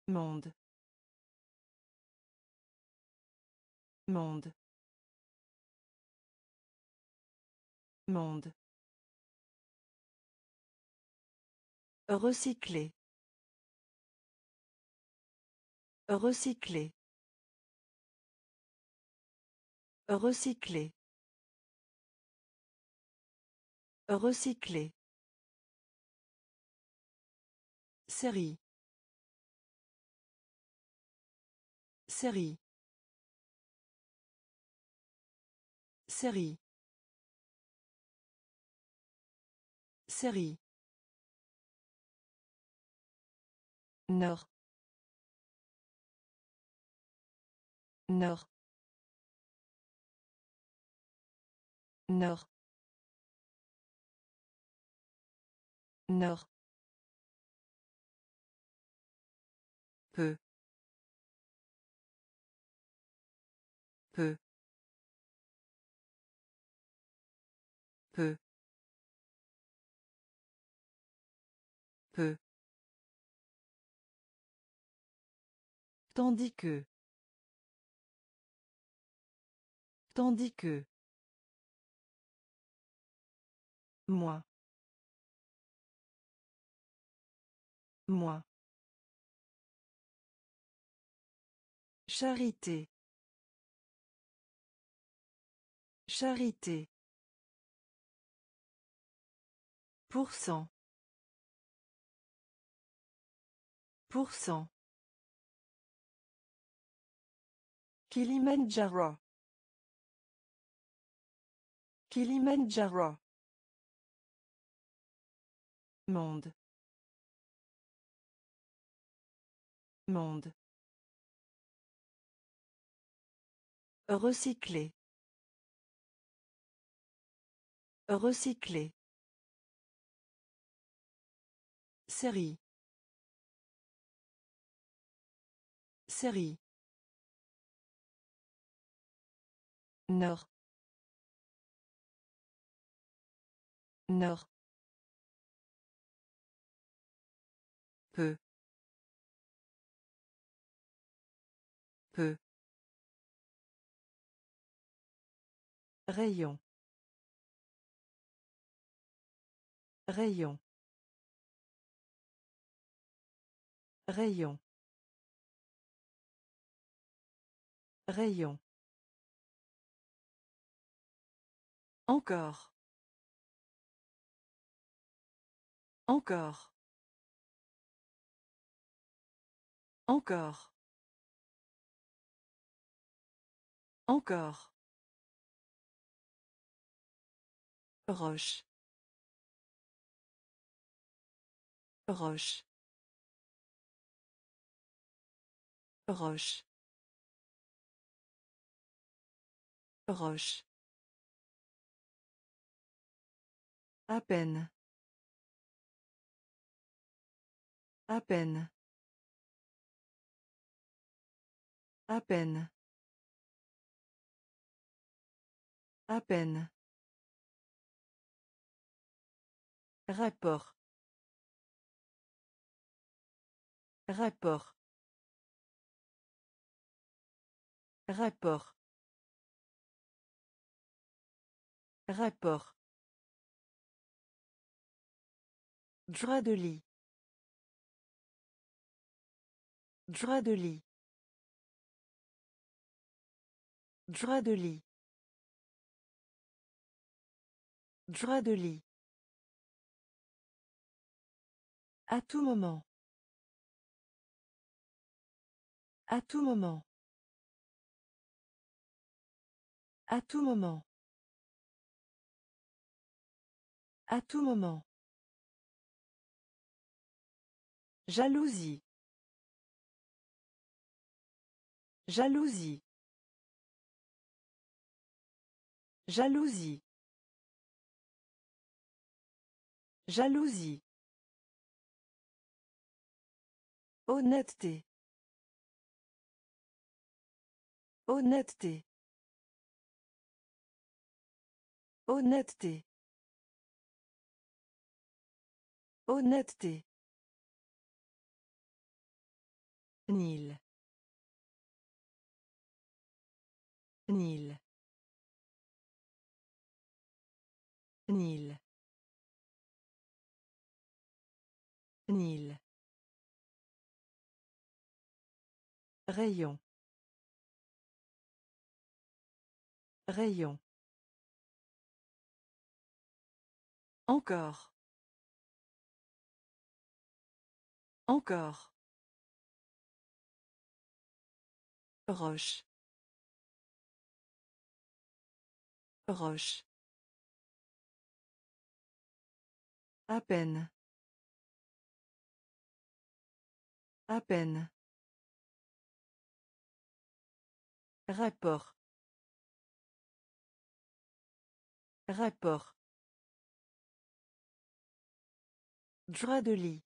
Monde. Monde. Monde. Recycler. Recycler. Recycler. Recycler. Série. Série. Série. Série. Nord. Nord. Nord. Nord. Tandis que. Tandis que. Moi. Moi. Charité. Charité. Pour cent. Kilimanjaro. Kilimanjaro. Monde. Monde. Recycler. Recycler. Série. Série. Nord. Nord. peu peu Rayon. Rayon. Rayon. Rayon. Encore. Encore. Encore. Encore. Roche. Roche. Roche. Roche. À peine. À peine. À peine. À peine. Rapport. Rapport. Rapport. Rapport. Drap de lit. Drap de lit. Drap de lit. Drap de lit. À tout moment. À tout moment. À tout moment. À tout moment. Jalousie. Jalousie. Jalousie. Jalousie. Honnêteté. Honnêteté. Honnêteté. Honnêteté. Nil. Nil. Nil. Nil. Rayon. Rayon. Encore. Encore. Roche. Roche. À peine. À peine. Rapport. Rapport. Drap de lit.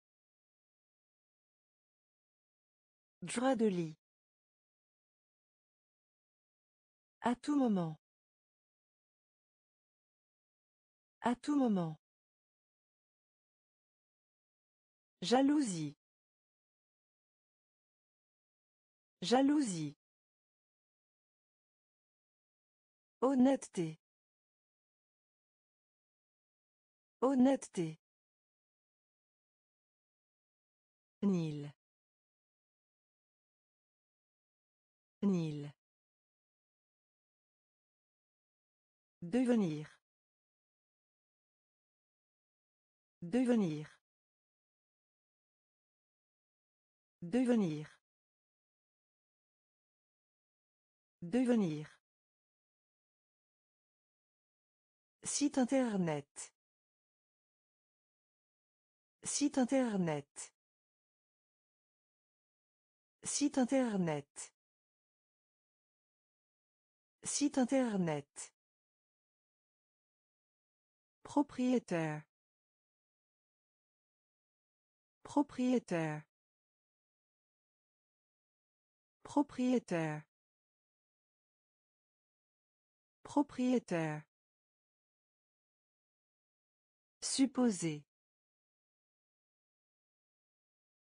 Drap de lit. À tout moment. À tout moment. Jalousie. Jalousie. Honnêteté. Honnêteté. Nil. Nil. Devenir. Devenir. Devenir. Devenir. Site internet. Site internet. Site internet. Site internet. Propriétaire. Propriétaire. Propriétaire. Propriétaire. Supposer.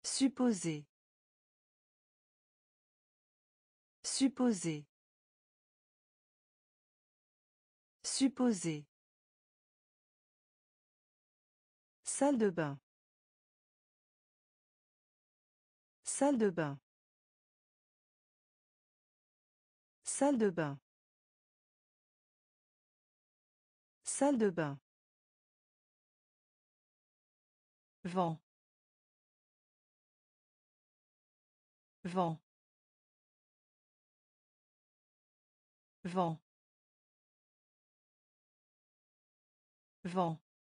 Supposer. Supposer. Supposer. Salle de bain. Salle de bain. Salle de bain. Salle de bain. Vent. Vent. Vent. Vent.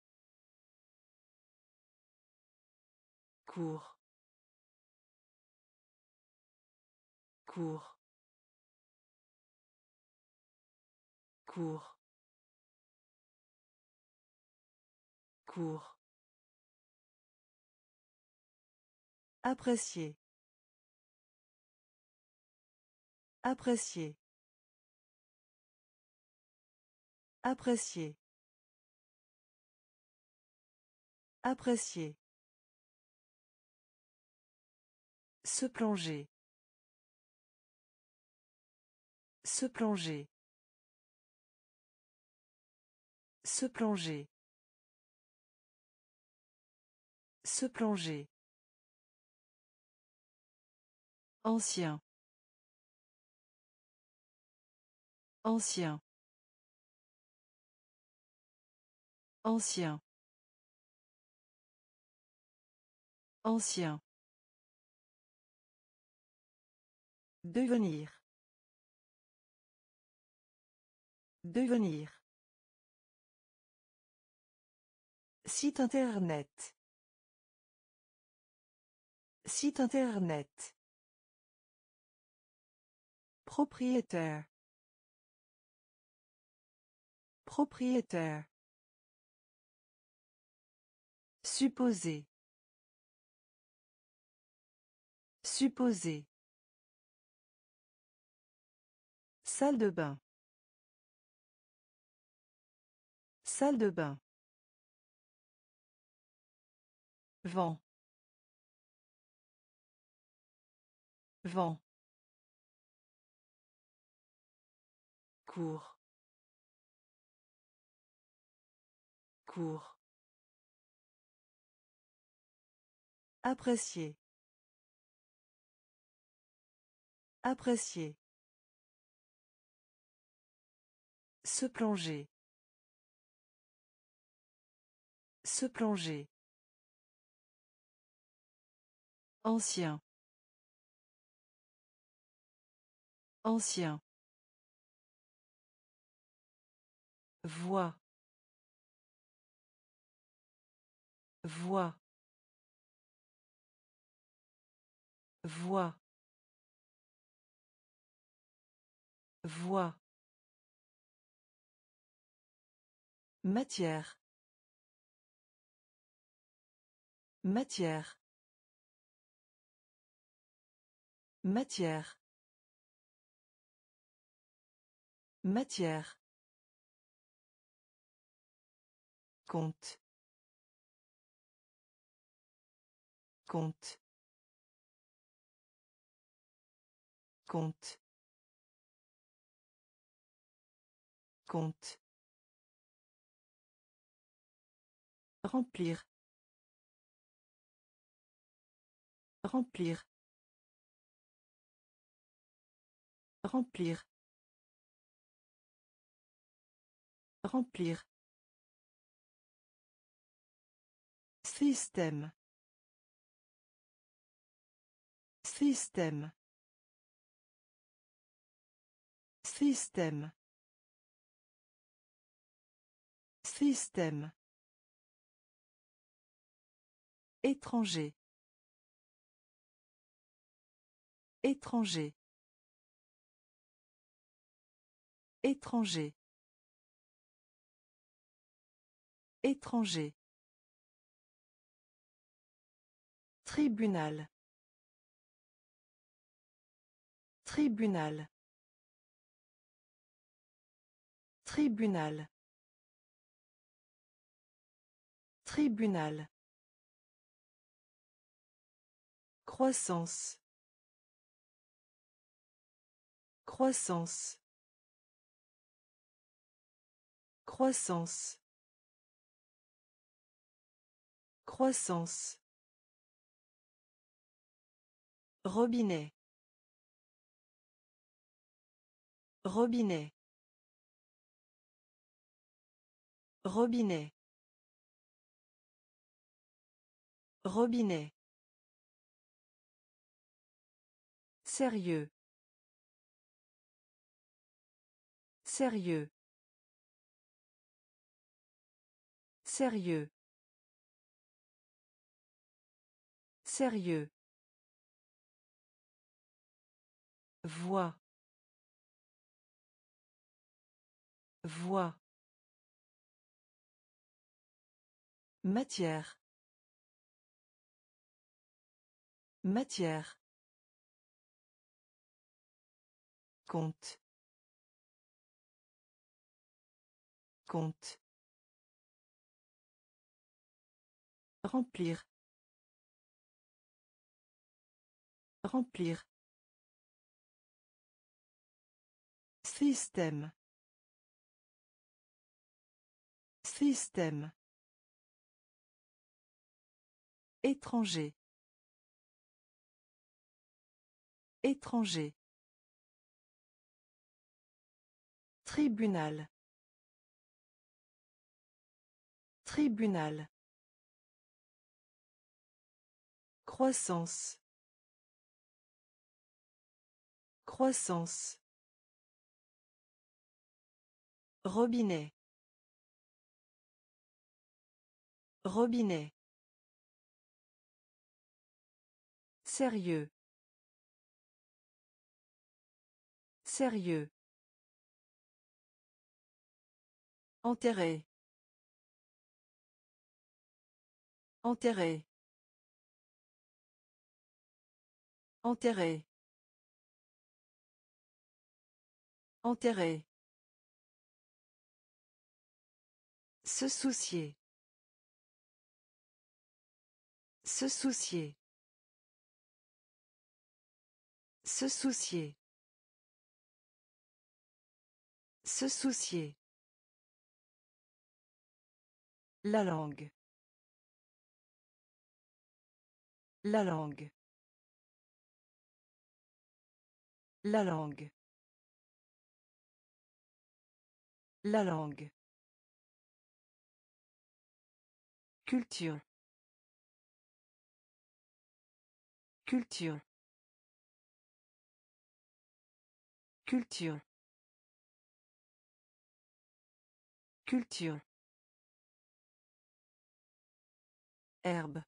Cours. Cours. Cours. Cours. Apprécier. Apprécier. Apprécier. Apprécier. Se plonger. Se plonger. Se plonger. Se plonger. Ancien. Ancien. Ancien. Ancien. Devenir. Devenir. Site internet. Site internet. Propriétaire. Propriétaire. Supposer. Supposer. Salle de bain. Salle de bain. Vent. Vent. Cours. Cours. Apprécier. Apprécier. Se plonger. Se plonger. Ancien. Ancien. Voix. Voix. Voix. Voix. Matière. Matière. Matière. Matière. Compte. Compte. Compte. Compte. Remplir. Remplir. Remplir. Remplir. Système. Système. Système. Système. Étranger. Étranger. Étranger. Étranger. Tribunal. Tribunal. Tribunal. Tribunal. Croissance. Croissance. Croissance. Croissance. Robinet. Robinet. Robinet. Robinet. Sérieux. Sérieux. Sérieux. Sérieux. Voix. Voix. Matière. Matière. Compte. Compte. Remplir. Remplir. Système. Système. Étranger. Étranger. Tribunal. Tribunal. Croissance. Croissance. Robinet. Robinet. Sérieux. Sérieux. Enterré. Enterré. Enterré. Enterré. Se soucier. Se soucier. Se soucier. Se soucier. La langue. La langue. La langue. La langue. Culture. Culture. Culture. Culture. Herbe.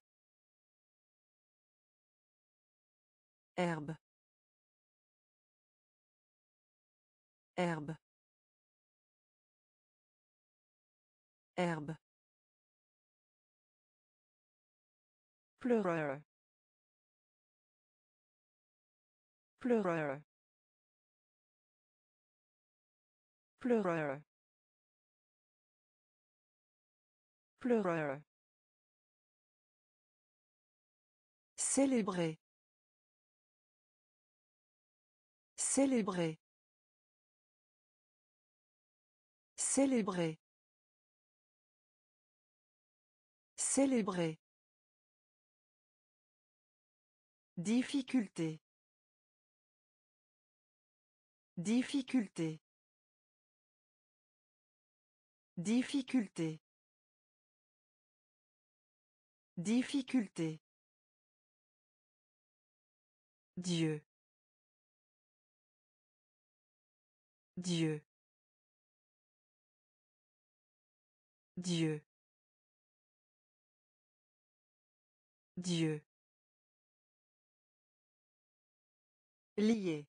Herbe. Herbe. Herbe. Pleureur. Pleureur. Pleureur. Pleureur. Célébrer. Célébrer. Célébrer. Célébrer. Difficulté. Difficulté. Difficulté. Difficulté. Dieu. Dieu. Dieu. Dieu. Lié.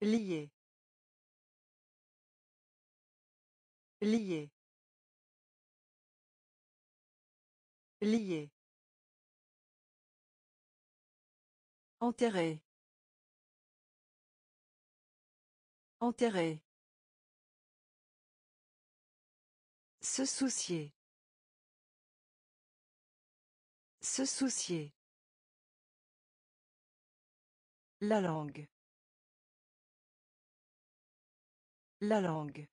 Lié. Lié. Lié. Enterré. Enterré. Se soucier. Se soucier. La langue. La langue.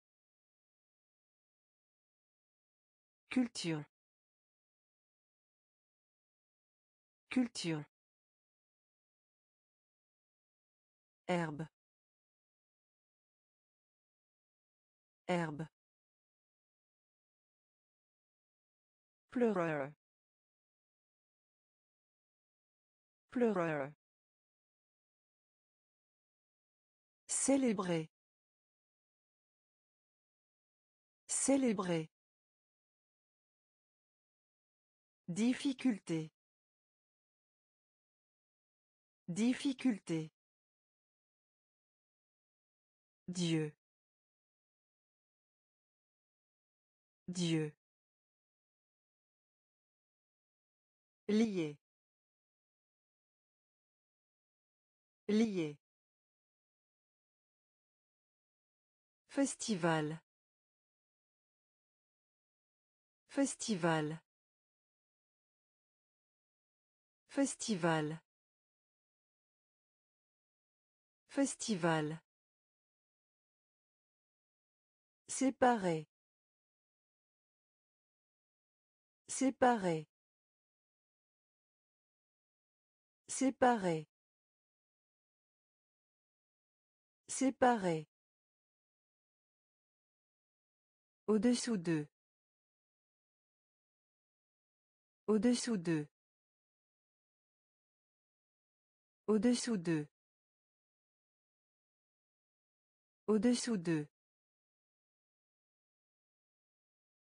Culture. Culture. Herbe. Herbe. Pleureur. Pleureur. Célébrer. Célébrer. Difficulté. Difficulté. Dieu. Dieu. Lié. Lié. Festival. Festival. Festival. Festival. Séparé. Séparé. Séparé. Séparé. Au-dessous d'eux. Au-dessous d'eux. Au-dessous d'eux. Au-dessous d'eux.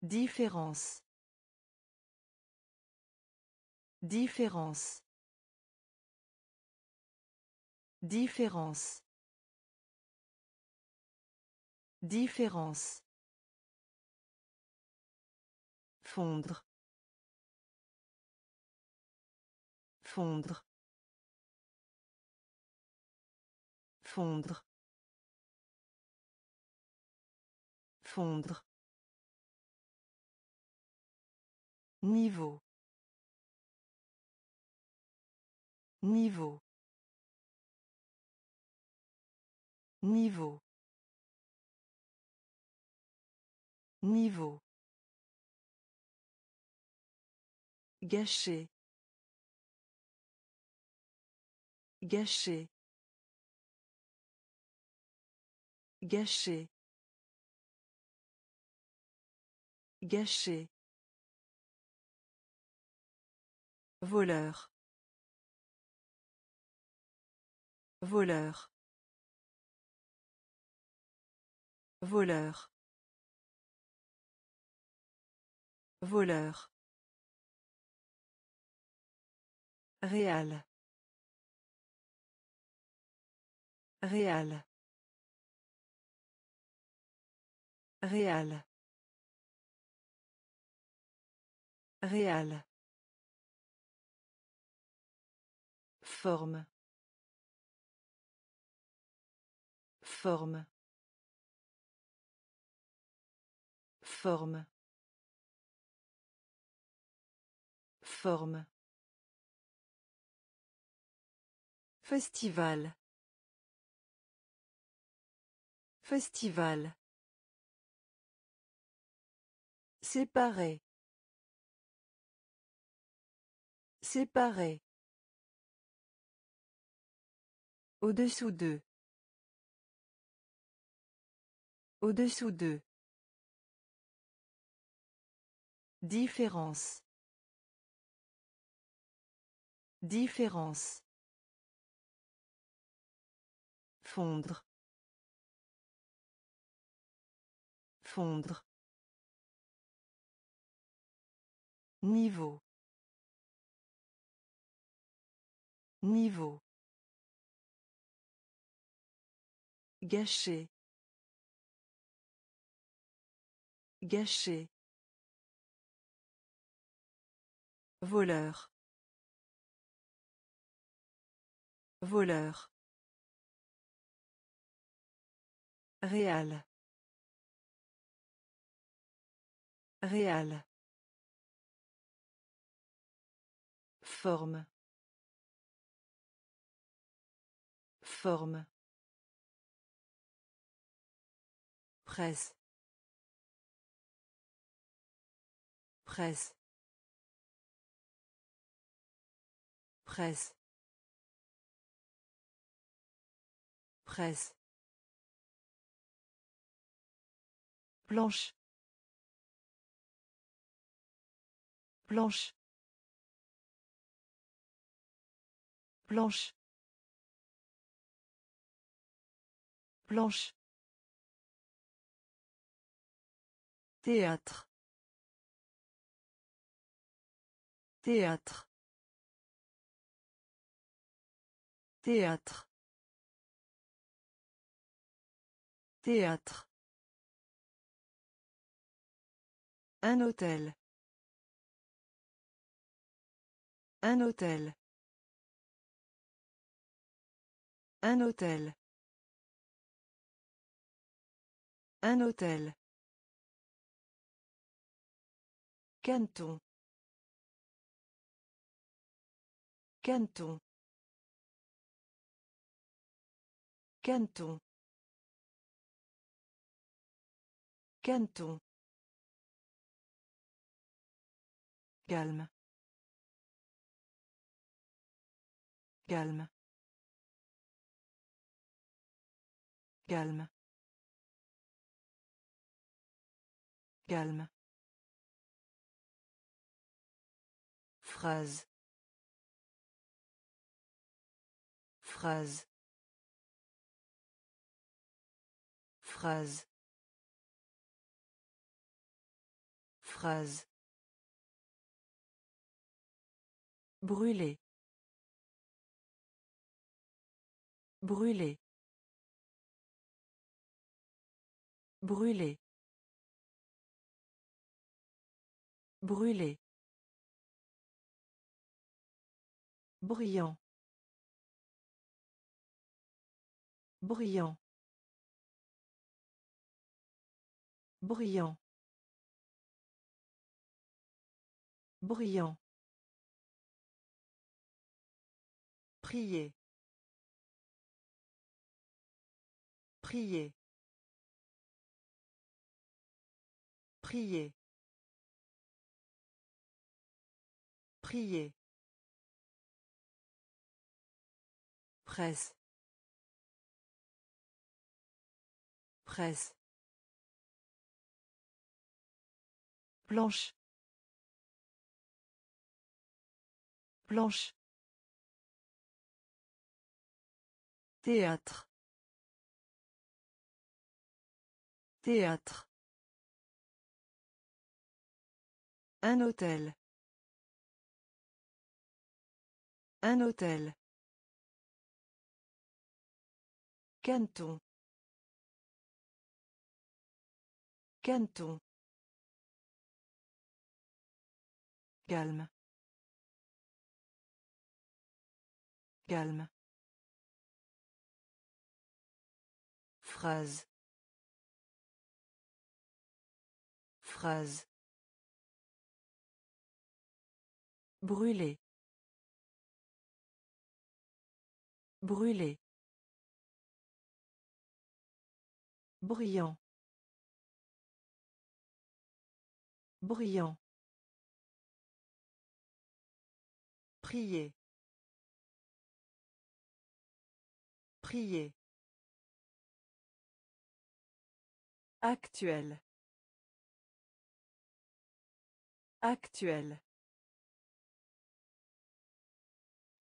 Différence. Différence. Différence. Différence. Fondre. Fondre. Fondre. Fondre. Niveau. Niveau. Niveau. Niveau. Gâché. Gâché. Gâché. Gâché. Voleur. Voleur. Voleur. Voleur. Réal. Réal. Réal. Réal. Forme. Forme. Forme. Forme. Festival. Festival. Séparé. Séparé. Au-dessous d'eux. Au-dessous d'eux. Différence. Différence. Fondre. Fondre. Niveau. Niveau. Gâcher. Gâcher. Voleur. Voleur. Réal. Réal. Forme. Forme. Presse. Presse. Presse. Presse. Planche. Planche. Planche. Planche. Théâtre. Théâtre. Théâtre. Théâtre. Un hôtel. Un hôtel. Un hôtel. Un hôtel. Canton. Canton. Canton. Canton. Calme. Calme. Calme. Calme. Phrase. Phrase. Phrase. Phrase. Brûler. Brûler. Brûler. Brûler. Bruyant. Bruyant. Bruyant. Bruyant. Prier. Prier. Prier. Prier. Presse. Presse. Planche. Planche. Théâtre. Théâtre. Un hôtel. Un hôtel. Canton. Canton. Calme. Calme. Phrase. Phrase. Brûler. Brûler. Brillant. Brillant. Prier. Prier. Actuel. Actuel.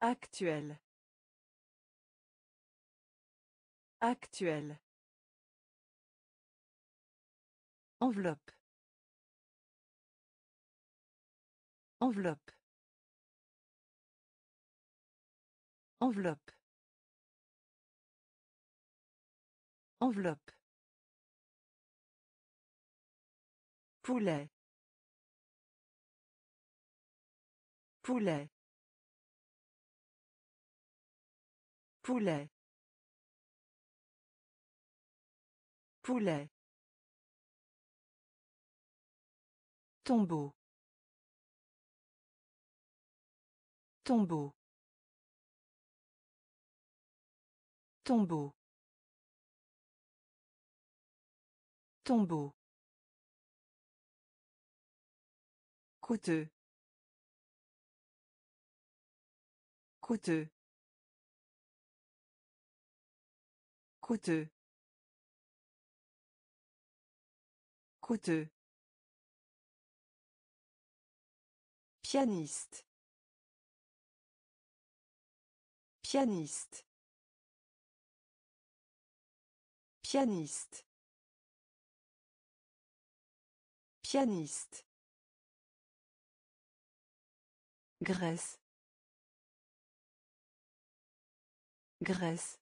Actuel. Actuel. Enveloppe. Enveloppe. Enveloppe. Enveloppe. Poulet. Poulet. Poulet. Poulet. Tombeau. Tombeau. Tombeau. Tombeau. coûteux coûteux coûteux coûteux Pianiste. Pianiste. Pianiste. Pianiste. Graisse. Graisse.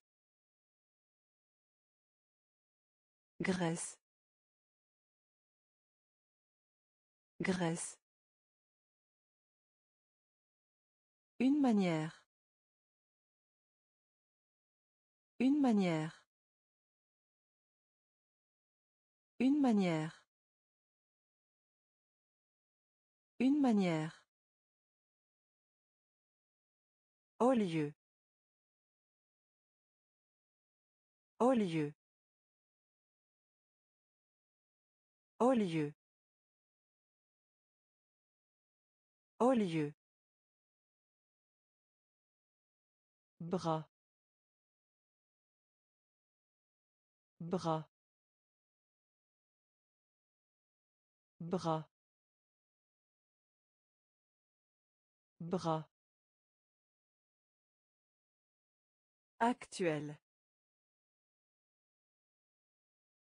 Graisse. Graisse. Une manière. Une manière. Une manière. Une manière. Au lieu. Au lieu. Au lieu. Au lieu. Bras. Bras. Bras. Bras. Actuel.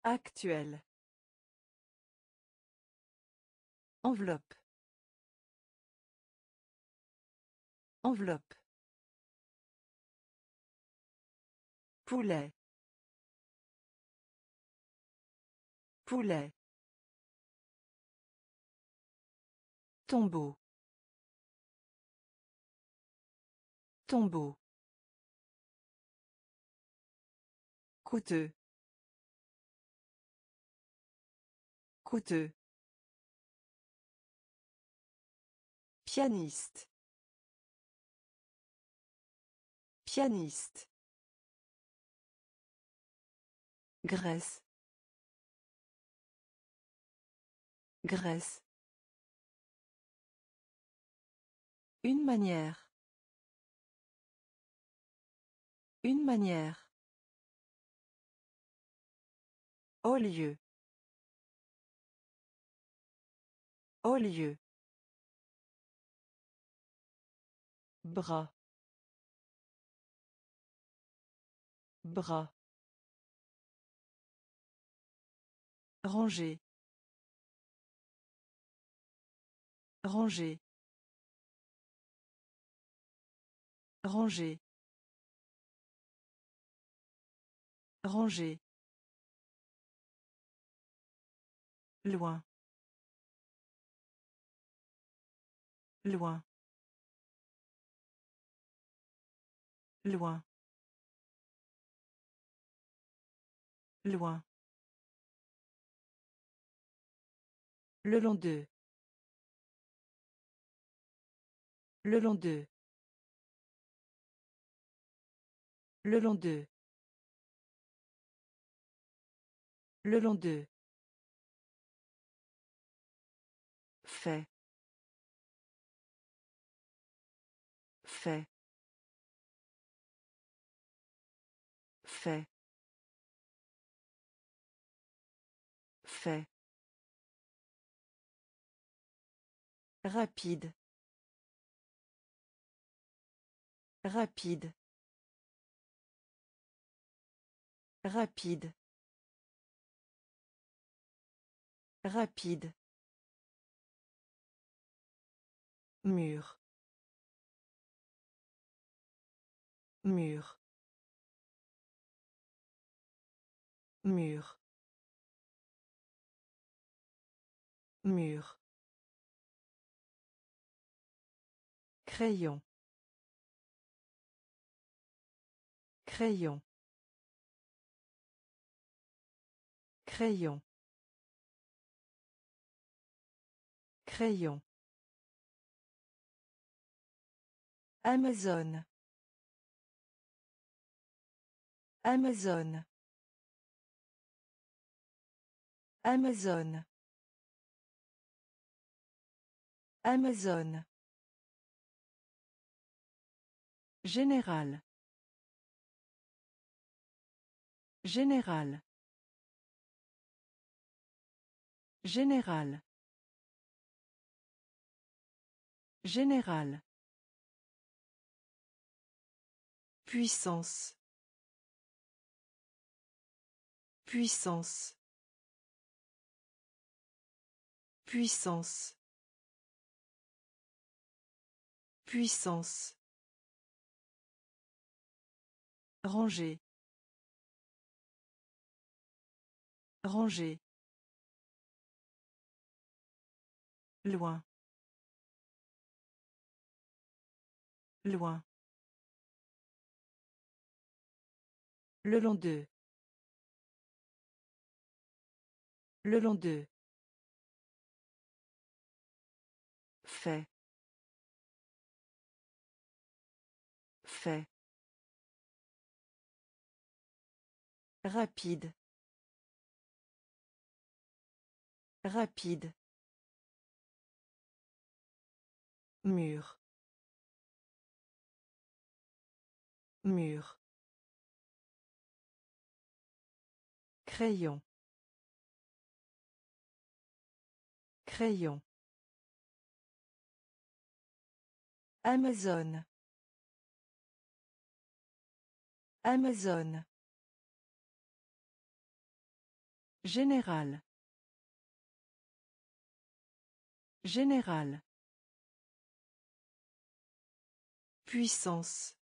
Actuel. Enveloppe. Enveloppe. Poulet. Poulet. Tombeau. Tombeau. coûteux coûteux Pianiste. Pianiste. Graisse. Graisse. Une manière. Une manière. Au lieu. Au lieu. Bras. Bras. Ranger. Ranger. Ranger. Ranger. Loin. Loin. Loin. Loin. Le long d'eux. Le long d'eux. Le long d'eux. Le long d'eux. Fait. Fait. Fait. Fait. Rapide. Rapide. Rapide. Rapide. Mur. Mur. Mur. Mur. Crayon. Crayon. Crayon. Crayon. Amazon. Amazon. Amazon. Amazon. Général. Général. Général. Général. Puissance. Puissance. Puissance. Puissance. Ranger. Ranger. Loin. Loin. Le long d'eux. Le long d'eux. Fait. Fait. Rapide. Rapide. Mur. Mur. Crayon. Crayon. Amazon. Amazon. Général. Général. Puissance.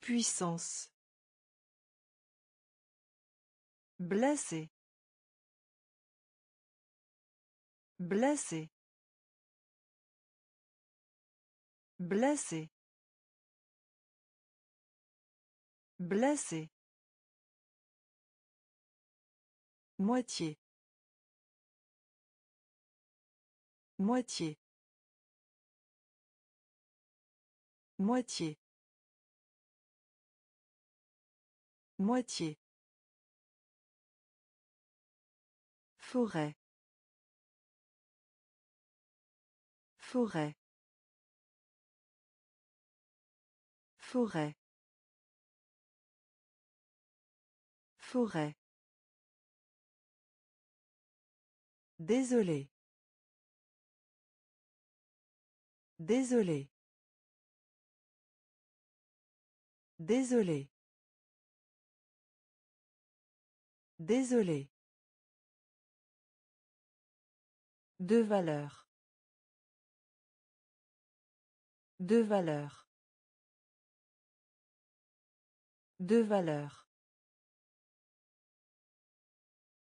Puissance. Blessé. Blessé. Blessé. Blessé. Moitié. Moitié. Moitié. Moitié. Forêt. Forêt. Forêt. Forêt. Désolé. Désolé. Désolé. Désolé. De valeur. De valeur. De valeur.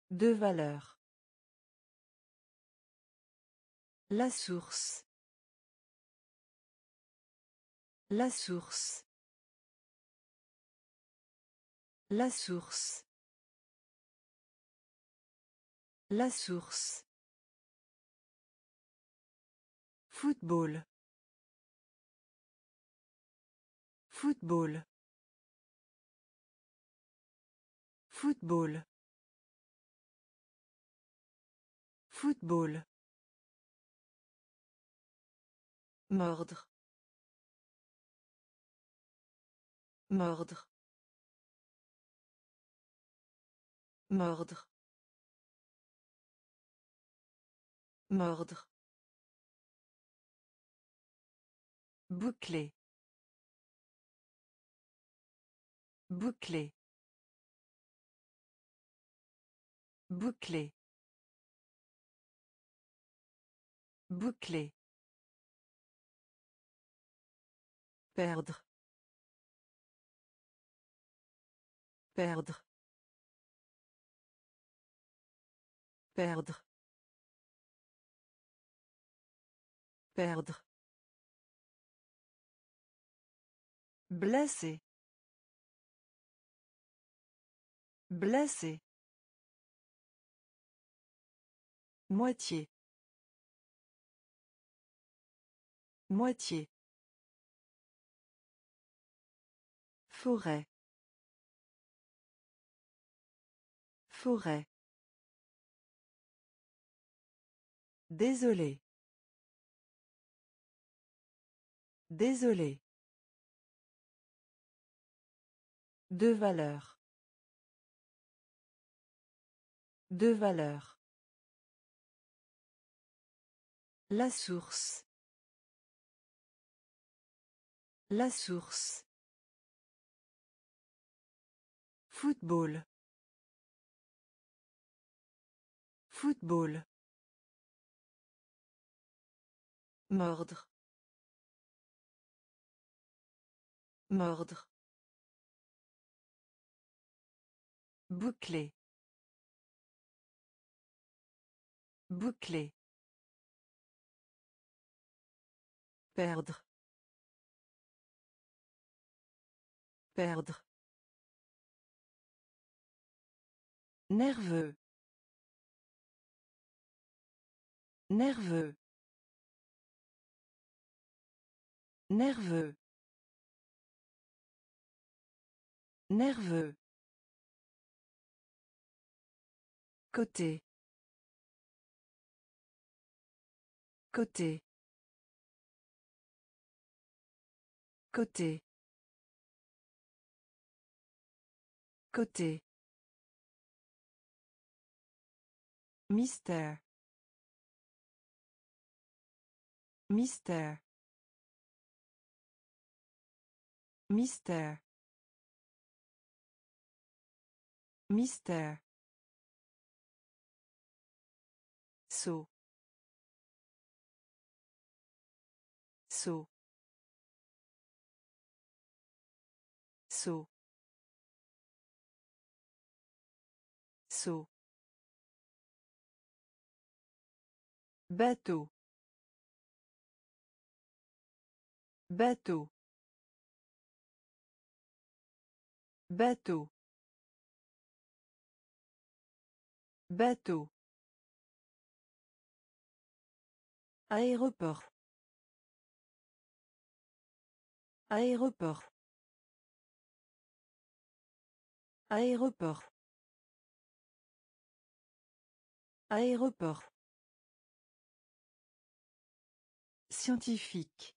De valeur. La source. La source. La source. La source. Football. Football. Football. Football. Mordre. Mordre. Mordre. Mordre. Bouclé. Bouclé. Bouclé. Bouclé. Perdre. Perdre. Perdre. Perdre. Blessé. Blessé. Moitié. Moitié. Forêt. Forêt. Désolé. Désolé. De valeur. De valeur. La source. La source. Football. Football. Mordre. Mordre. Bouclé. Bouclé. Perdre. Perdre. Nerveux. Nerveux. Nerveux. Nerveux. Côté. Côté. Côté. Côté. Mystère. Mystère. Mystère. Mystère. Saut. Saut. Saut. Saut. Bateau. Bateau. Bateau. Bateau. Aéroport. Aéroport. Aéroport. Aéroport. Scientifique.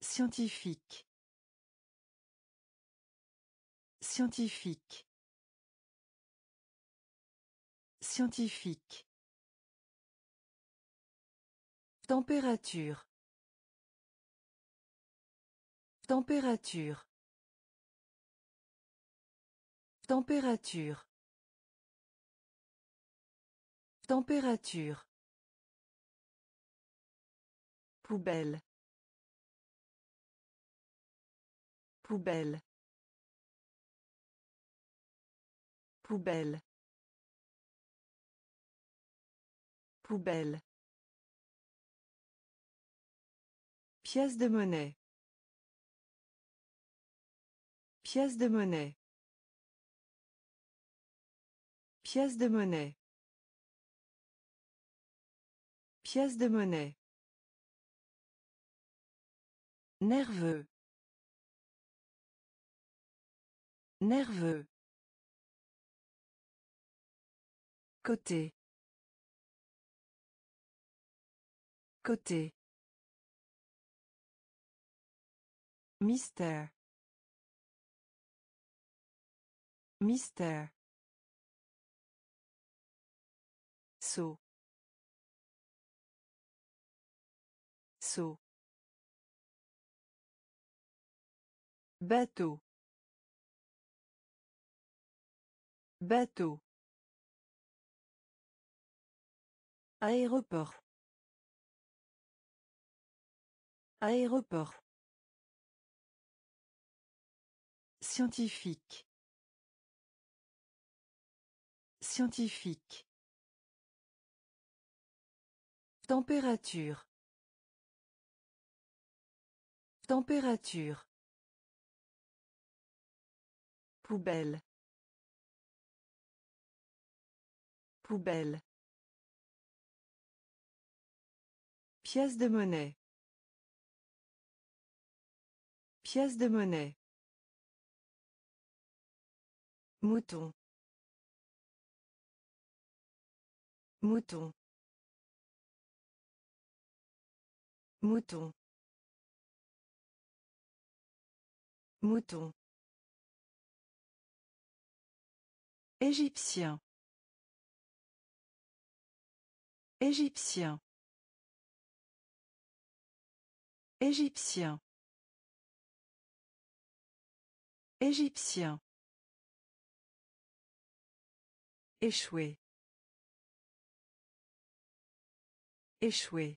Scientifique. Scientifique. Scientifique. Température. Température. Température. Température. Poubelle. Poubelle. Poubelle. Poubelle. Pièce de monnaie. Pièce de monnaie. Pièce de monnaie. Pièce de monnaie. Nerveux. Nerveux. Côté. Côté. Mystère. Mystère. Saut. Saut. Bateau. Bateau. Aéroport. Aéroport. Scientifique. Scientifique. Température. Température. Poubelle. Poubelle. Pièce de monnaie. Pièce de monnaie. Mouton. Mouton. Mouton. Mouton. Égyptien. Égyptien. Égyptien. Égyptien. Échouer. Échouer.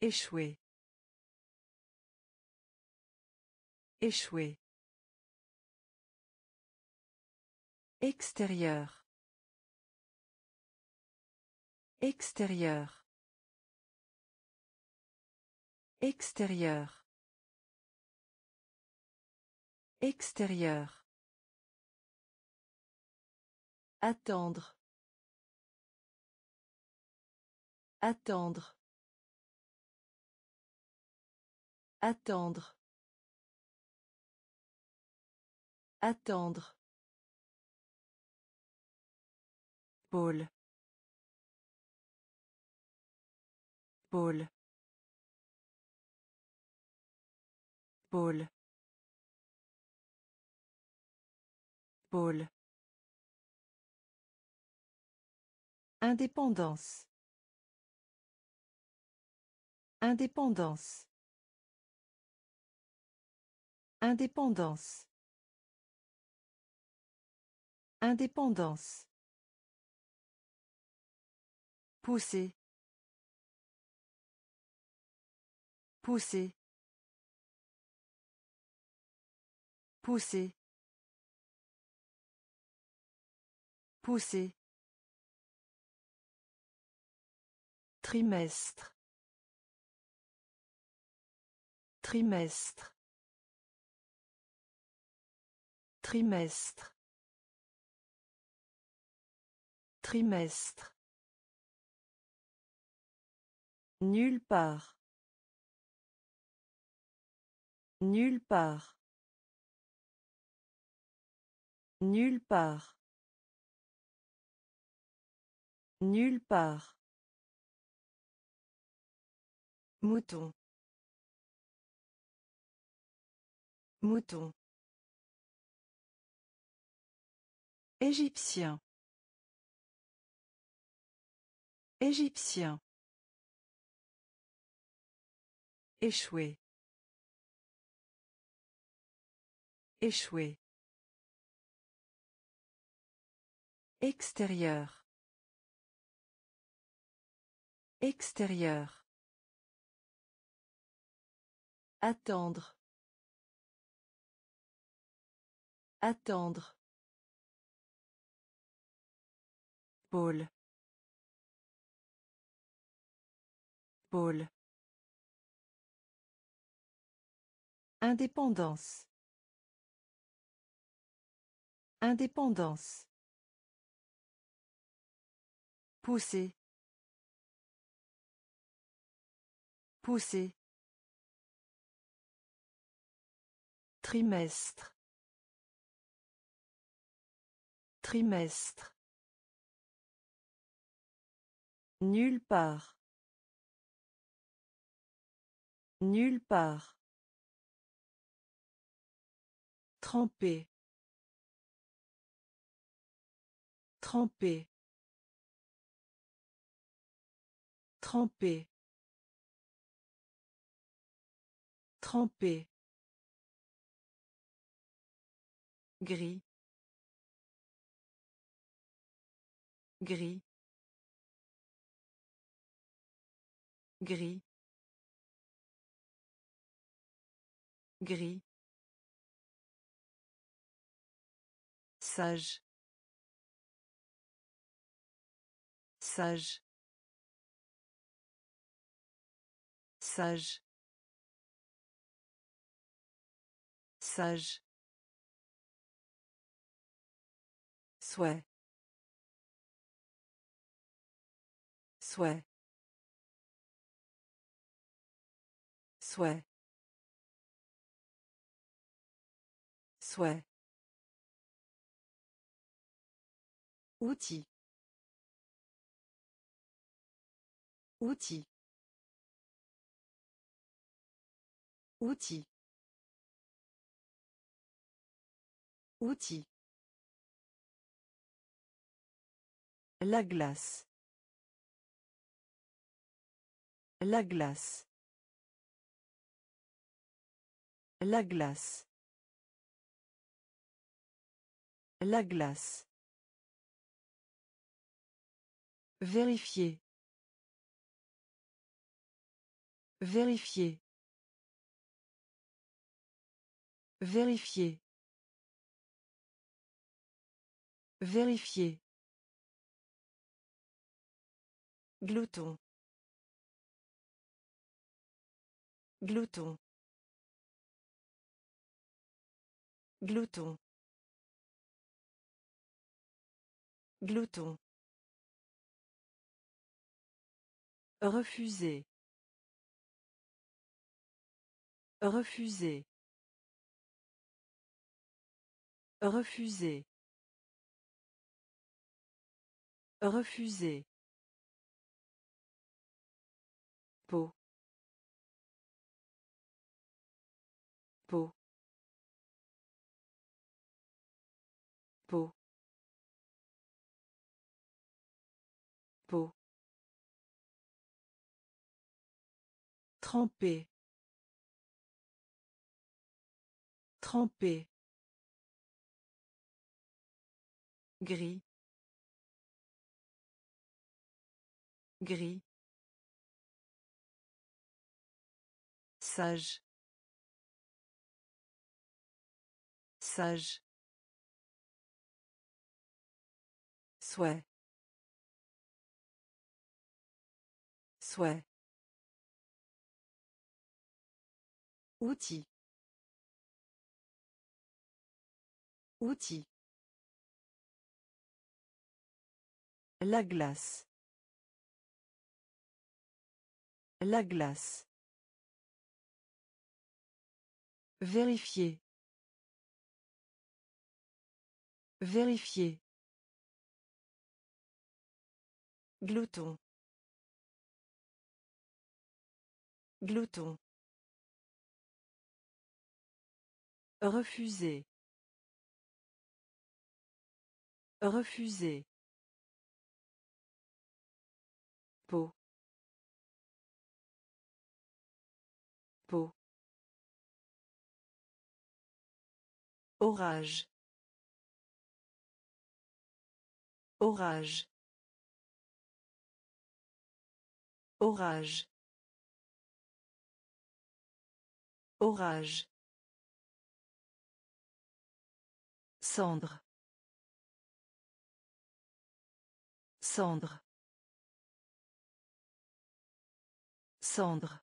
Échouer. Échouer. Extérieur. Extérieur. Extérieur. Extérieur. Attendre. Attendre. Attendre. Attendre. Pôle. Pôle. Pôle. Pôle. Indépendance. Indépendance. Indépendance. Indépendance. Pousser. Pousser. Pousser. Pousser. Trimestre. Trimestre. Trimestre. Trimestre. Nulle part. Nulle part. Nulle part. Nulle part. Mouton. Mouton. Égyptien. Égyptien. Échouer. Échouer. Extérieur. Extérieur. Attendre. Attendre. Pôle. Pôle. Indépendance. Indépendance. Pousser. Pousser. Trimestre. Trimestre. Nulle part. Nulle part. Tremper. Tremper. Tremper. Tremper. Gris. Gris. Gris. Gris. Sage. Sage. Sage. Sage. Souhait. Souhait. Souhait. Souhait. Outil. Outil. Outil. Outil. La glace. La glace. La glace. La glace. Vérifier. Vérifier. Vérifier. Vérifier. Glouton. Glouton. Glouton. Glouton. Refuser. Refuser. Refuser. Refuser. Peau. Tremper. Tremper. Gris. Gris. Sage. Sage. Souhait. Souhait. Outil. Outil. La glace. La glace. Vérifier. Vérifier. Glouton. Glouton. Refuser. Refuser. Peau. Peau. Orage. Orage. Orage. Orage. Cendre. Cendre. Cendre.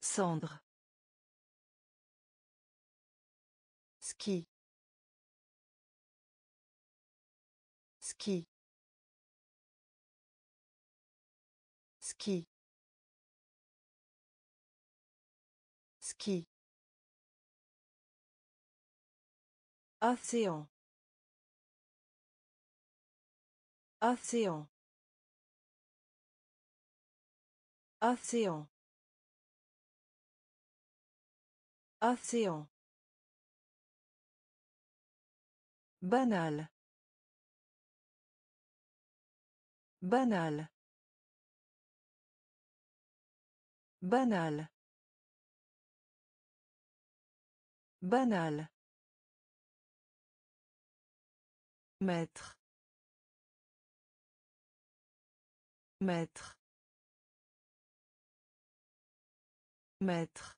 Cendre. Ski. Ski. Ski. Ski. Océan. Océan. Océan. Océan. Banal. Banal. Banal. Banal. Maître. Maître. Maître.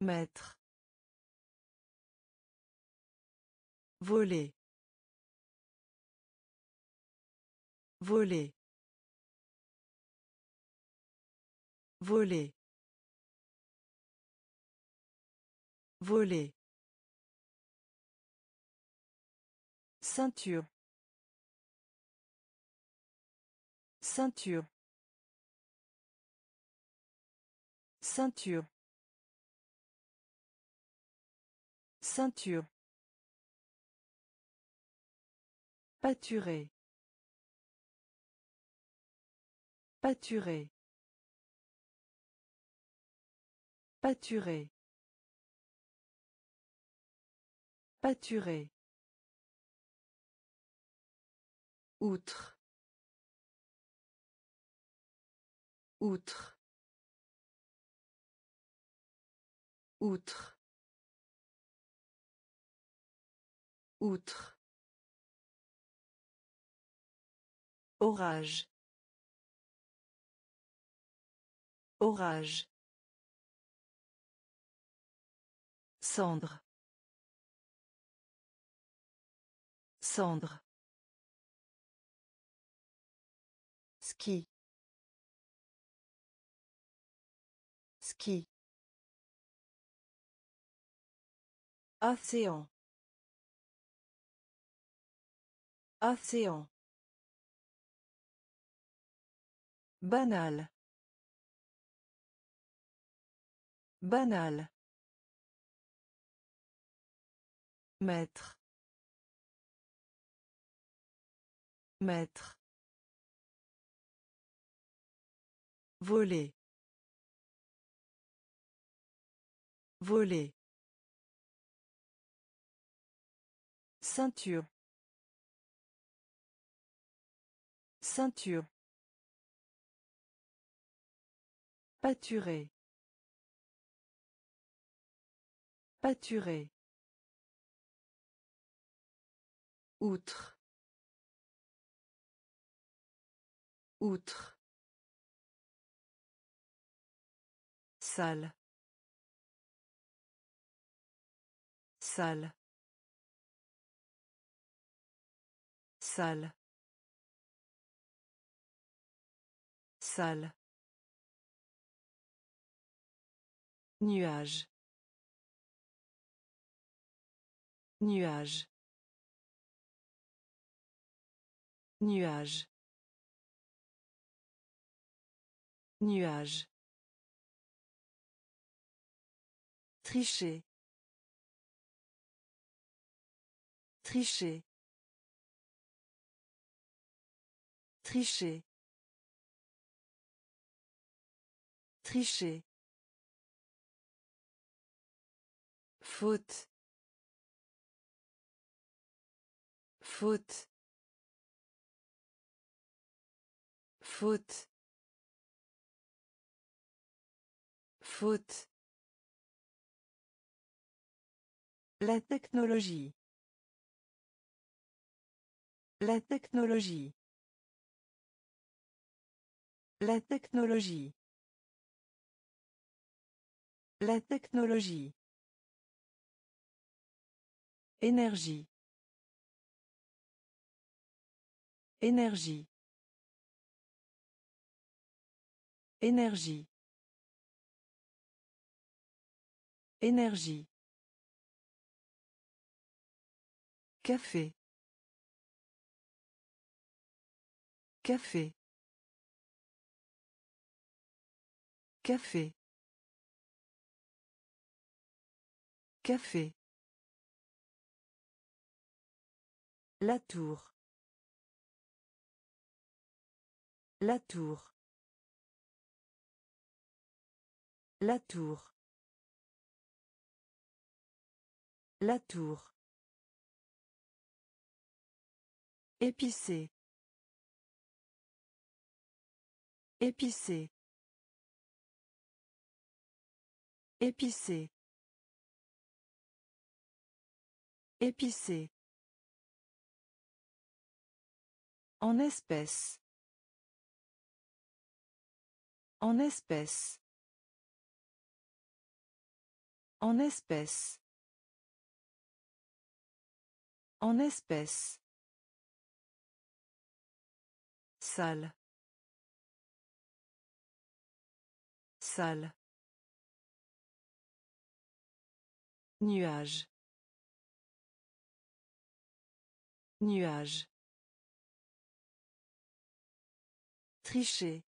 Maître. Voler. Voler. Voler. Voler. Ceinture. Ceinture. Ceinture. Ceinture. Pâturer. Pâturer. Pâturer. Pâturer. Outre. Outre. Outre. Outre. Orage. Orage. Cendre. Cendre. Ski. Ski. Océan. Océan. Banal. Banal. Maître. Maître. Voler. Voler. Ceinture. Ceinture. Pâturer. Pâturer. Outre. Outre. Salle. Salle. Salle. Salle. Nuage. Nuage. Nuage. Nuage. Tricher. Tricher. Tricher. Tricher. Faute. Faute. Faute. Faute. La technologie. La technologie. La technologie. La technologie. Énergie. Énergie. Énergie. Énergie. Café. Café. Café. Café. La tour. La tour. La tour. La tour. Épicé. Épicé. Épicé. Épicé. En espèce. En espèce. En espèce. En espèce. Salle. Salle. Nuage. Nuage. Tricher.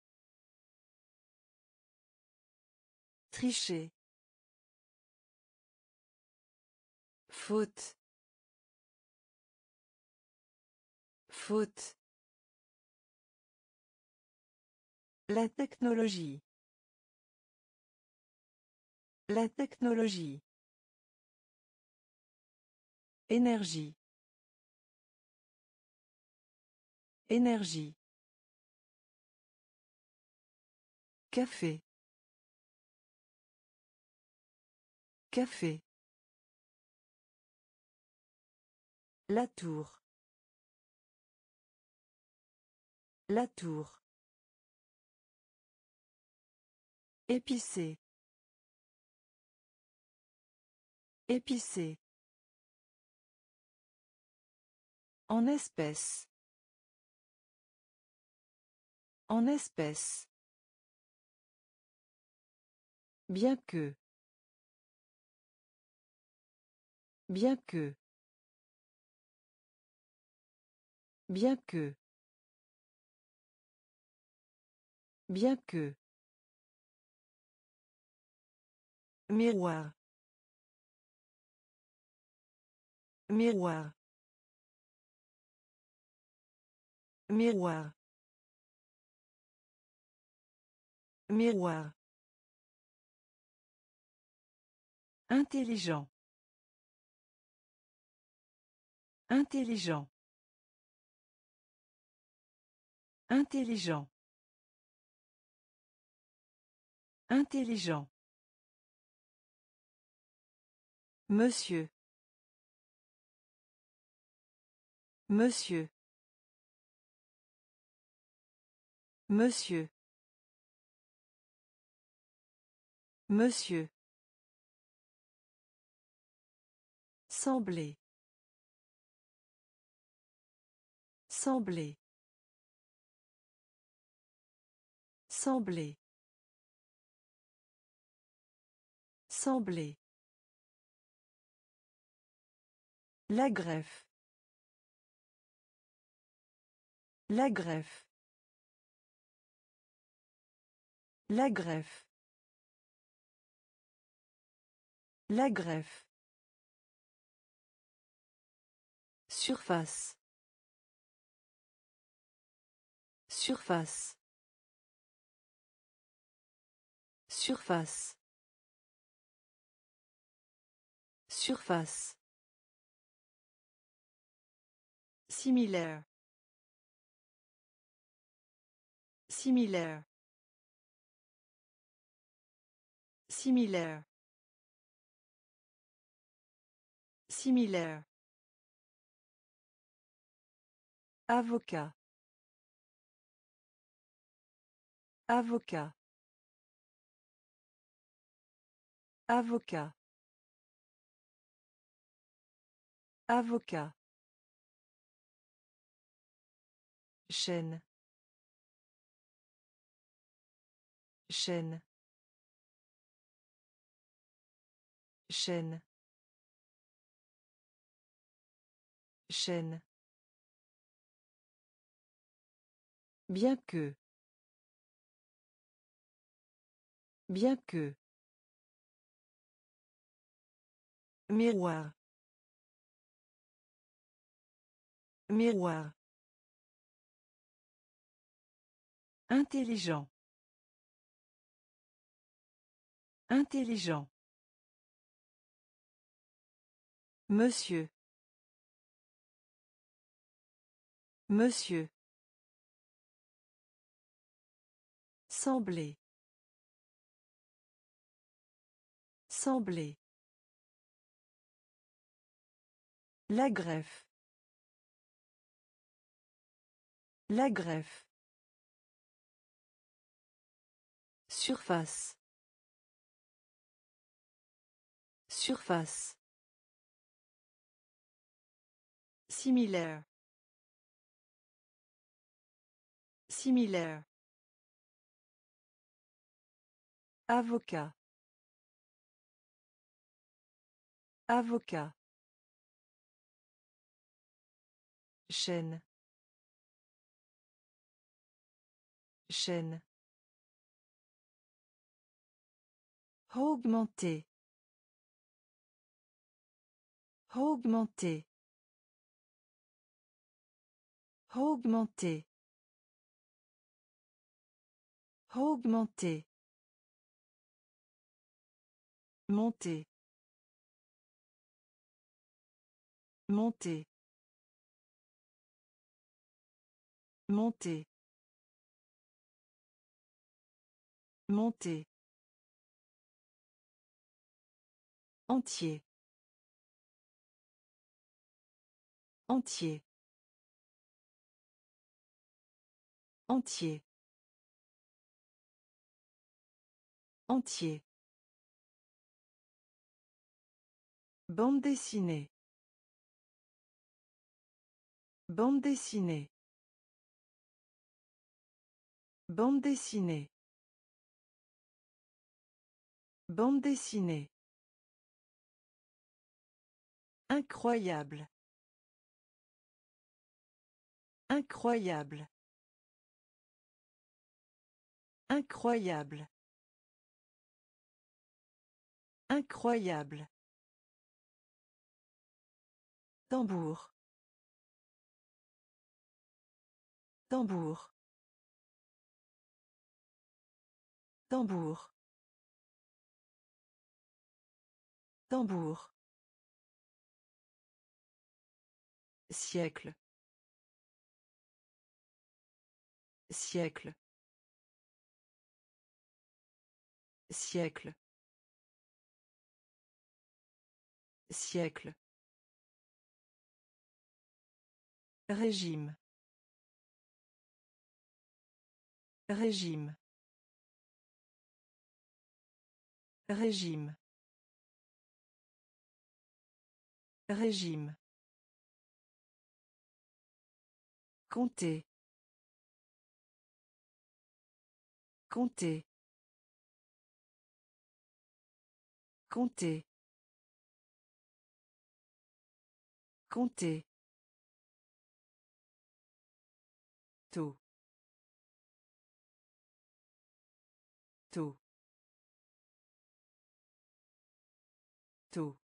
Tricher. Faute. Faute. La technologie. La technologie. Énergie. Énergie. Café. Café. La tour. La tour. Épicé. Épicé. En espèce. En espèce. Bien que. Bien que. Bien que. Bien que. Miroir. Miroir. Miroir. Miroir. Intelligent. Intelligent. Intelligent. Intelligent. Monsieur. Monsieur. Monsieur. Monsieur. Sembler. Sembler. Sembler. Sembler. La greffe. La greffe. La greffe. La greffe. Surface. Surface. Surface. Surface. Similaire. Similaire. Similaire. Similaire. Avocat. Avocat. Avocat. Avocat. Chaîne. Chaîne. Chaîne. Chaîne. Bien que. Bien que. Miroir. Miroir. Intelligent. Intelligent. Monsieur. Monsieur. Sembler. Sembler. La greffe. La greffe. Surface. Surface. Similaire. Similaire. Avocat. Avocat. Chaîne. Chaîne. Augmenter. Augmenter. Augmenter. Augmenter. Monter. Monter. Monter. Monter. Entier. Entier. Entier. Entier. Bande dessinée. Bande dessinée. Bande dessinée. Bande dessinée. Incroyable. Incroyable. Incroyable. Incroyable. Tambour. Tambour. Tambour. Tambour. Siècle. Siècle. Siècle. Siècle. Régime. Régime. Régime. Régime. Compter. Compter. Compter. Compter. Tôt. Tôt. Tôt.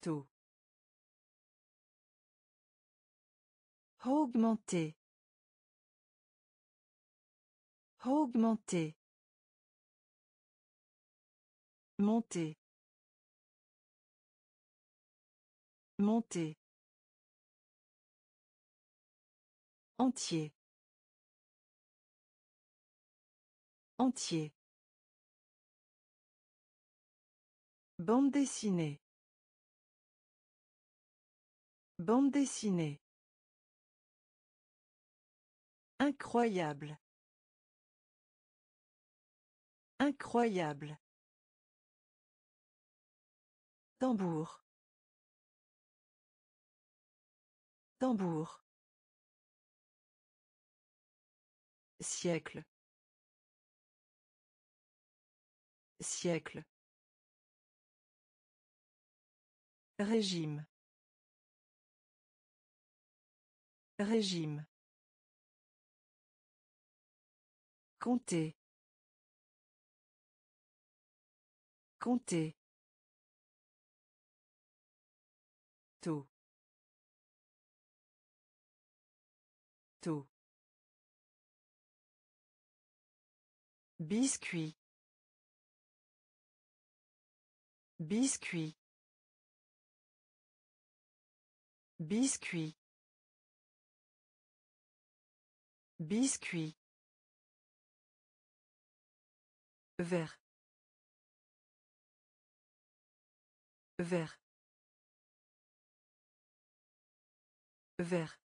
Tôt. Augmenter. Augmenter. Monter. Monter. Entier. Entier. Bande dessinée. Bande dessinée. Incroyable. Incroyable. Tambour. Tambour. Siècle. Siècle. Régime. Régime. Compter. Compter. Taux. Taux. Biscuit. Biscuit. Biscuit. Biscuit. Vert. Vert. Vert.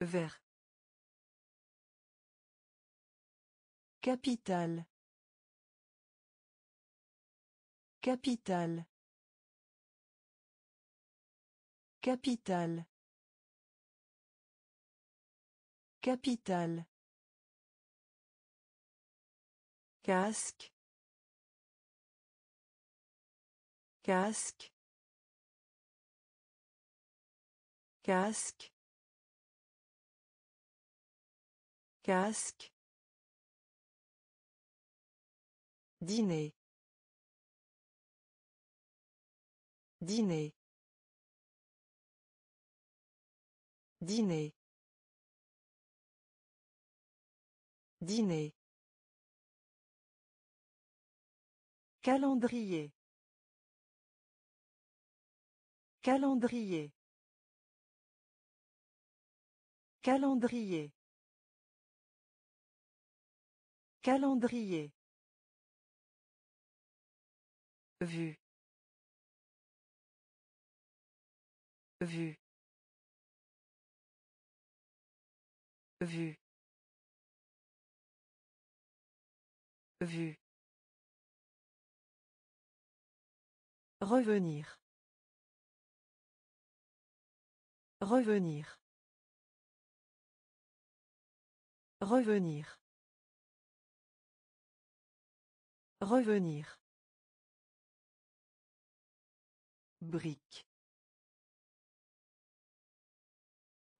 Vert. Capital. Capital. Capital. Capital. Casque. Casque. Casque. Casque. Dîner. Dîner. Dîner. Dîner. Calendrier. Calendrier. Calendrier. Calendrier. Vue. Vue. Vue. Vue. Revenir. Revenir. Revenir. Revenir. Brique.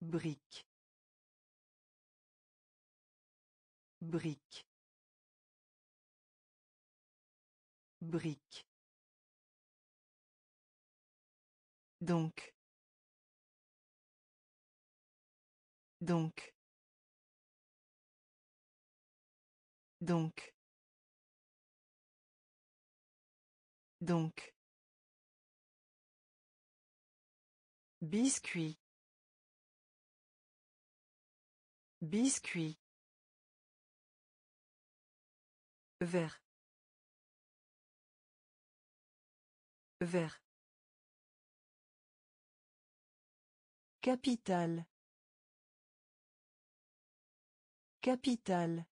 Brique. Brique. Brique. Donc. Donc. Donc. Donc. Biscuit. Biscuit. Vert. Vert. Capital. Capital.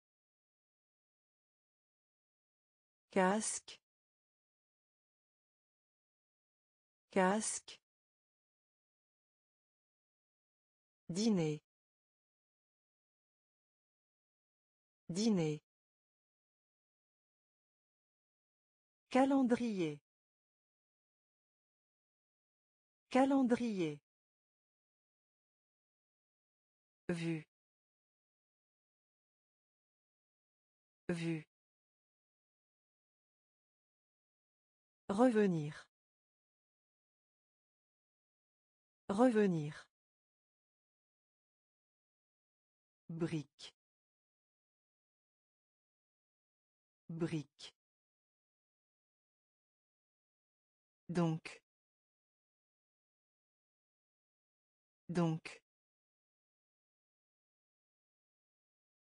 Casque. Casque. Dîner. Dîner. Calendrier. Calendrier. Vue. Vue. Revenir. Revenir. Brique. Brique. Donc. Donc.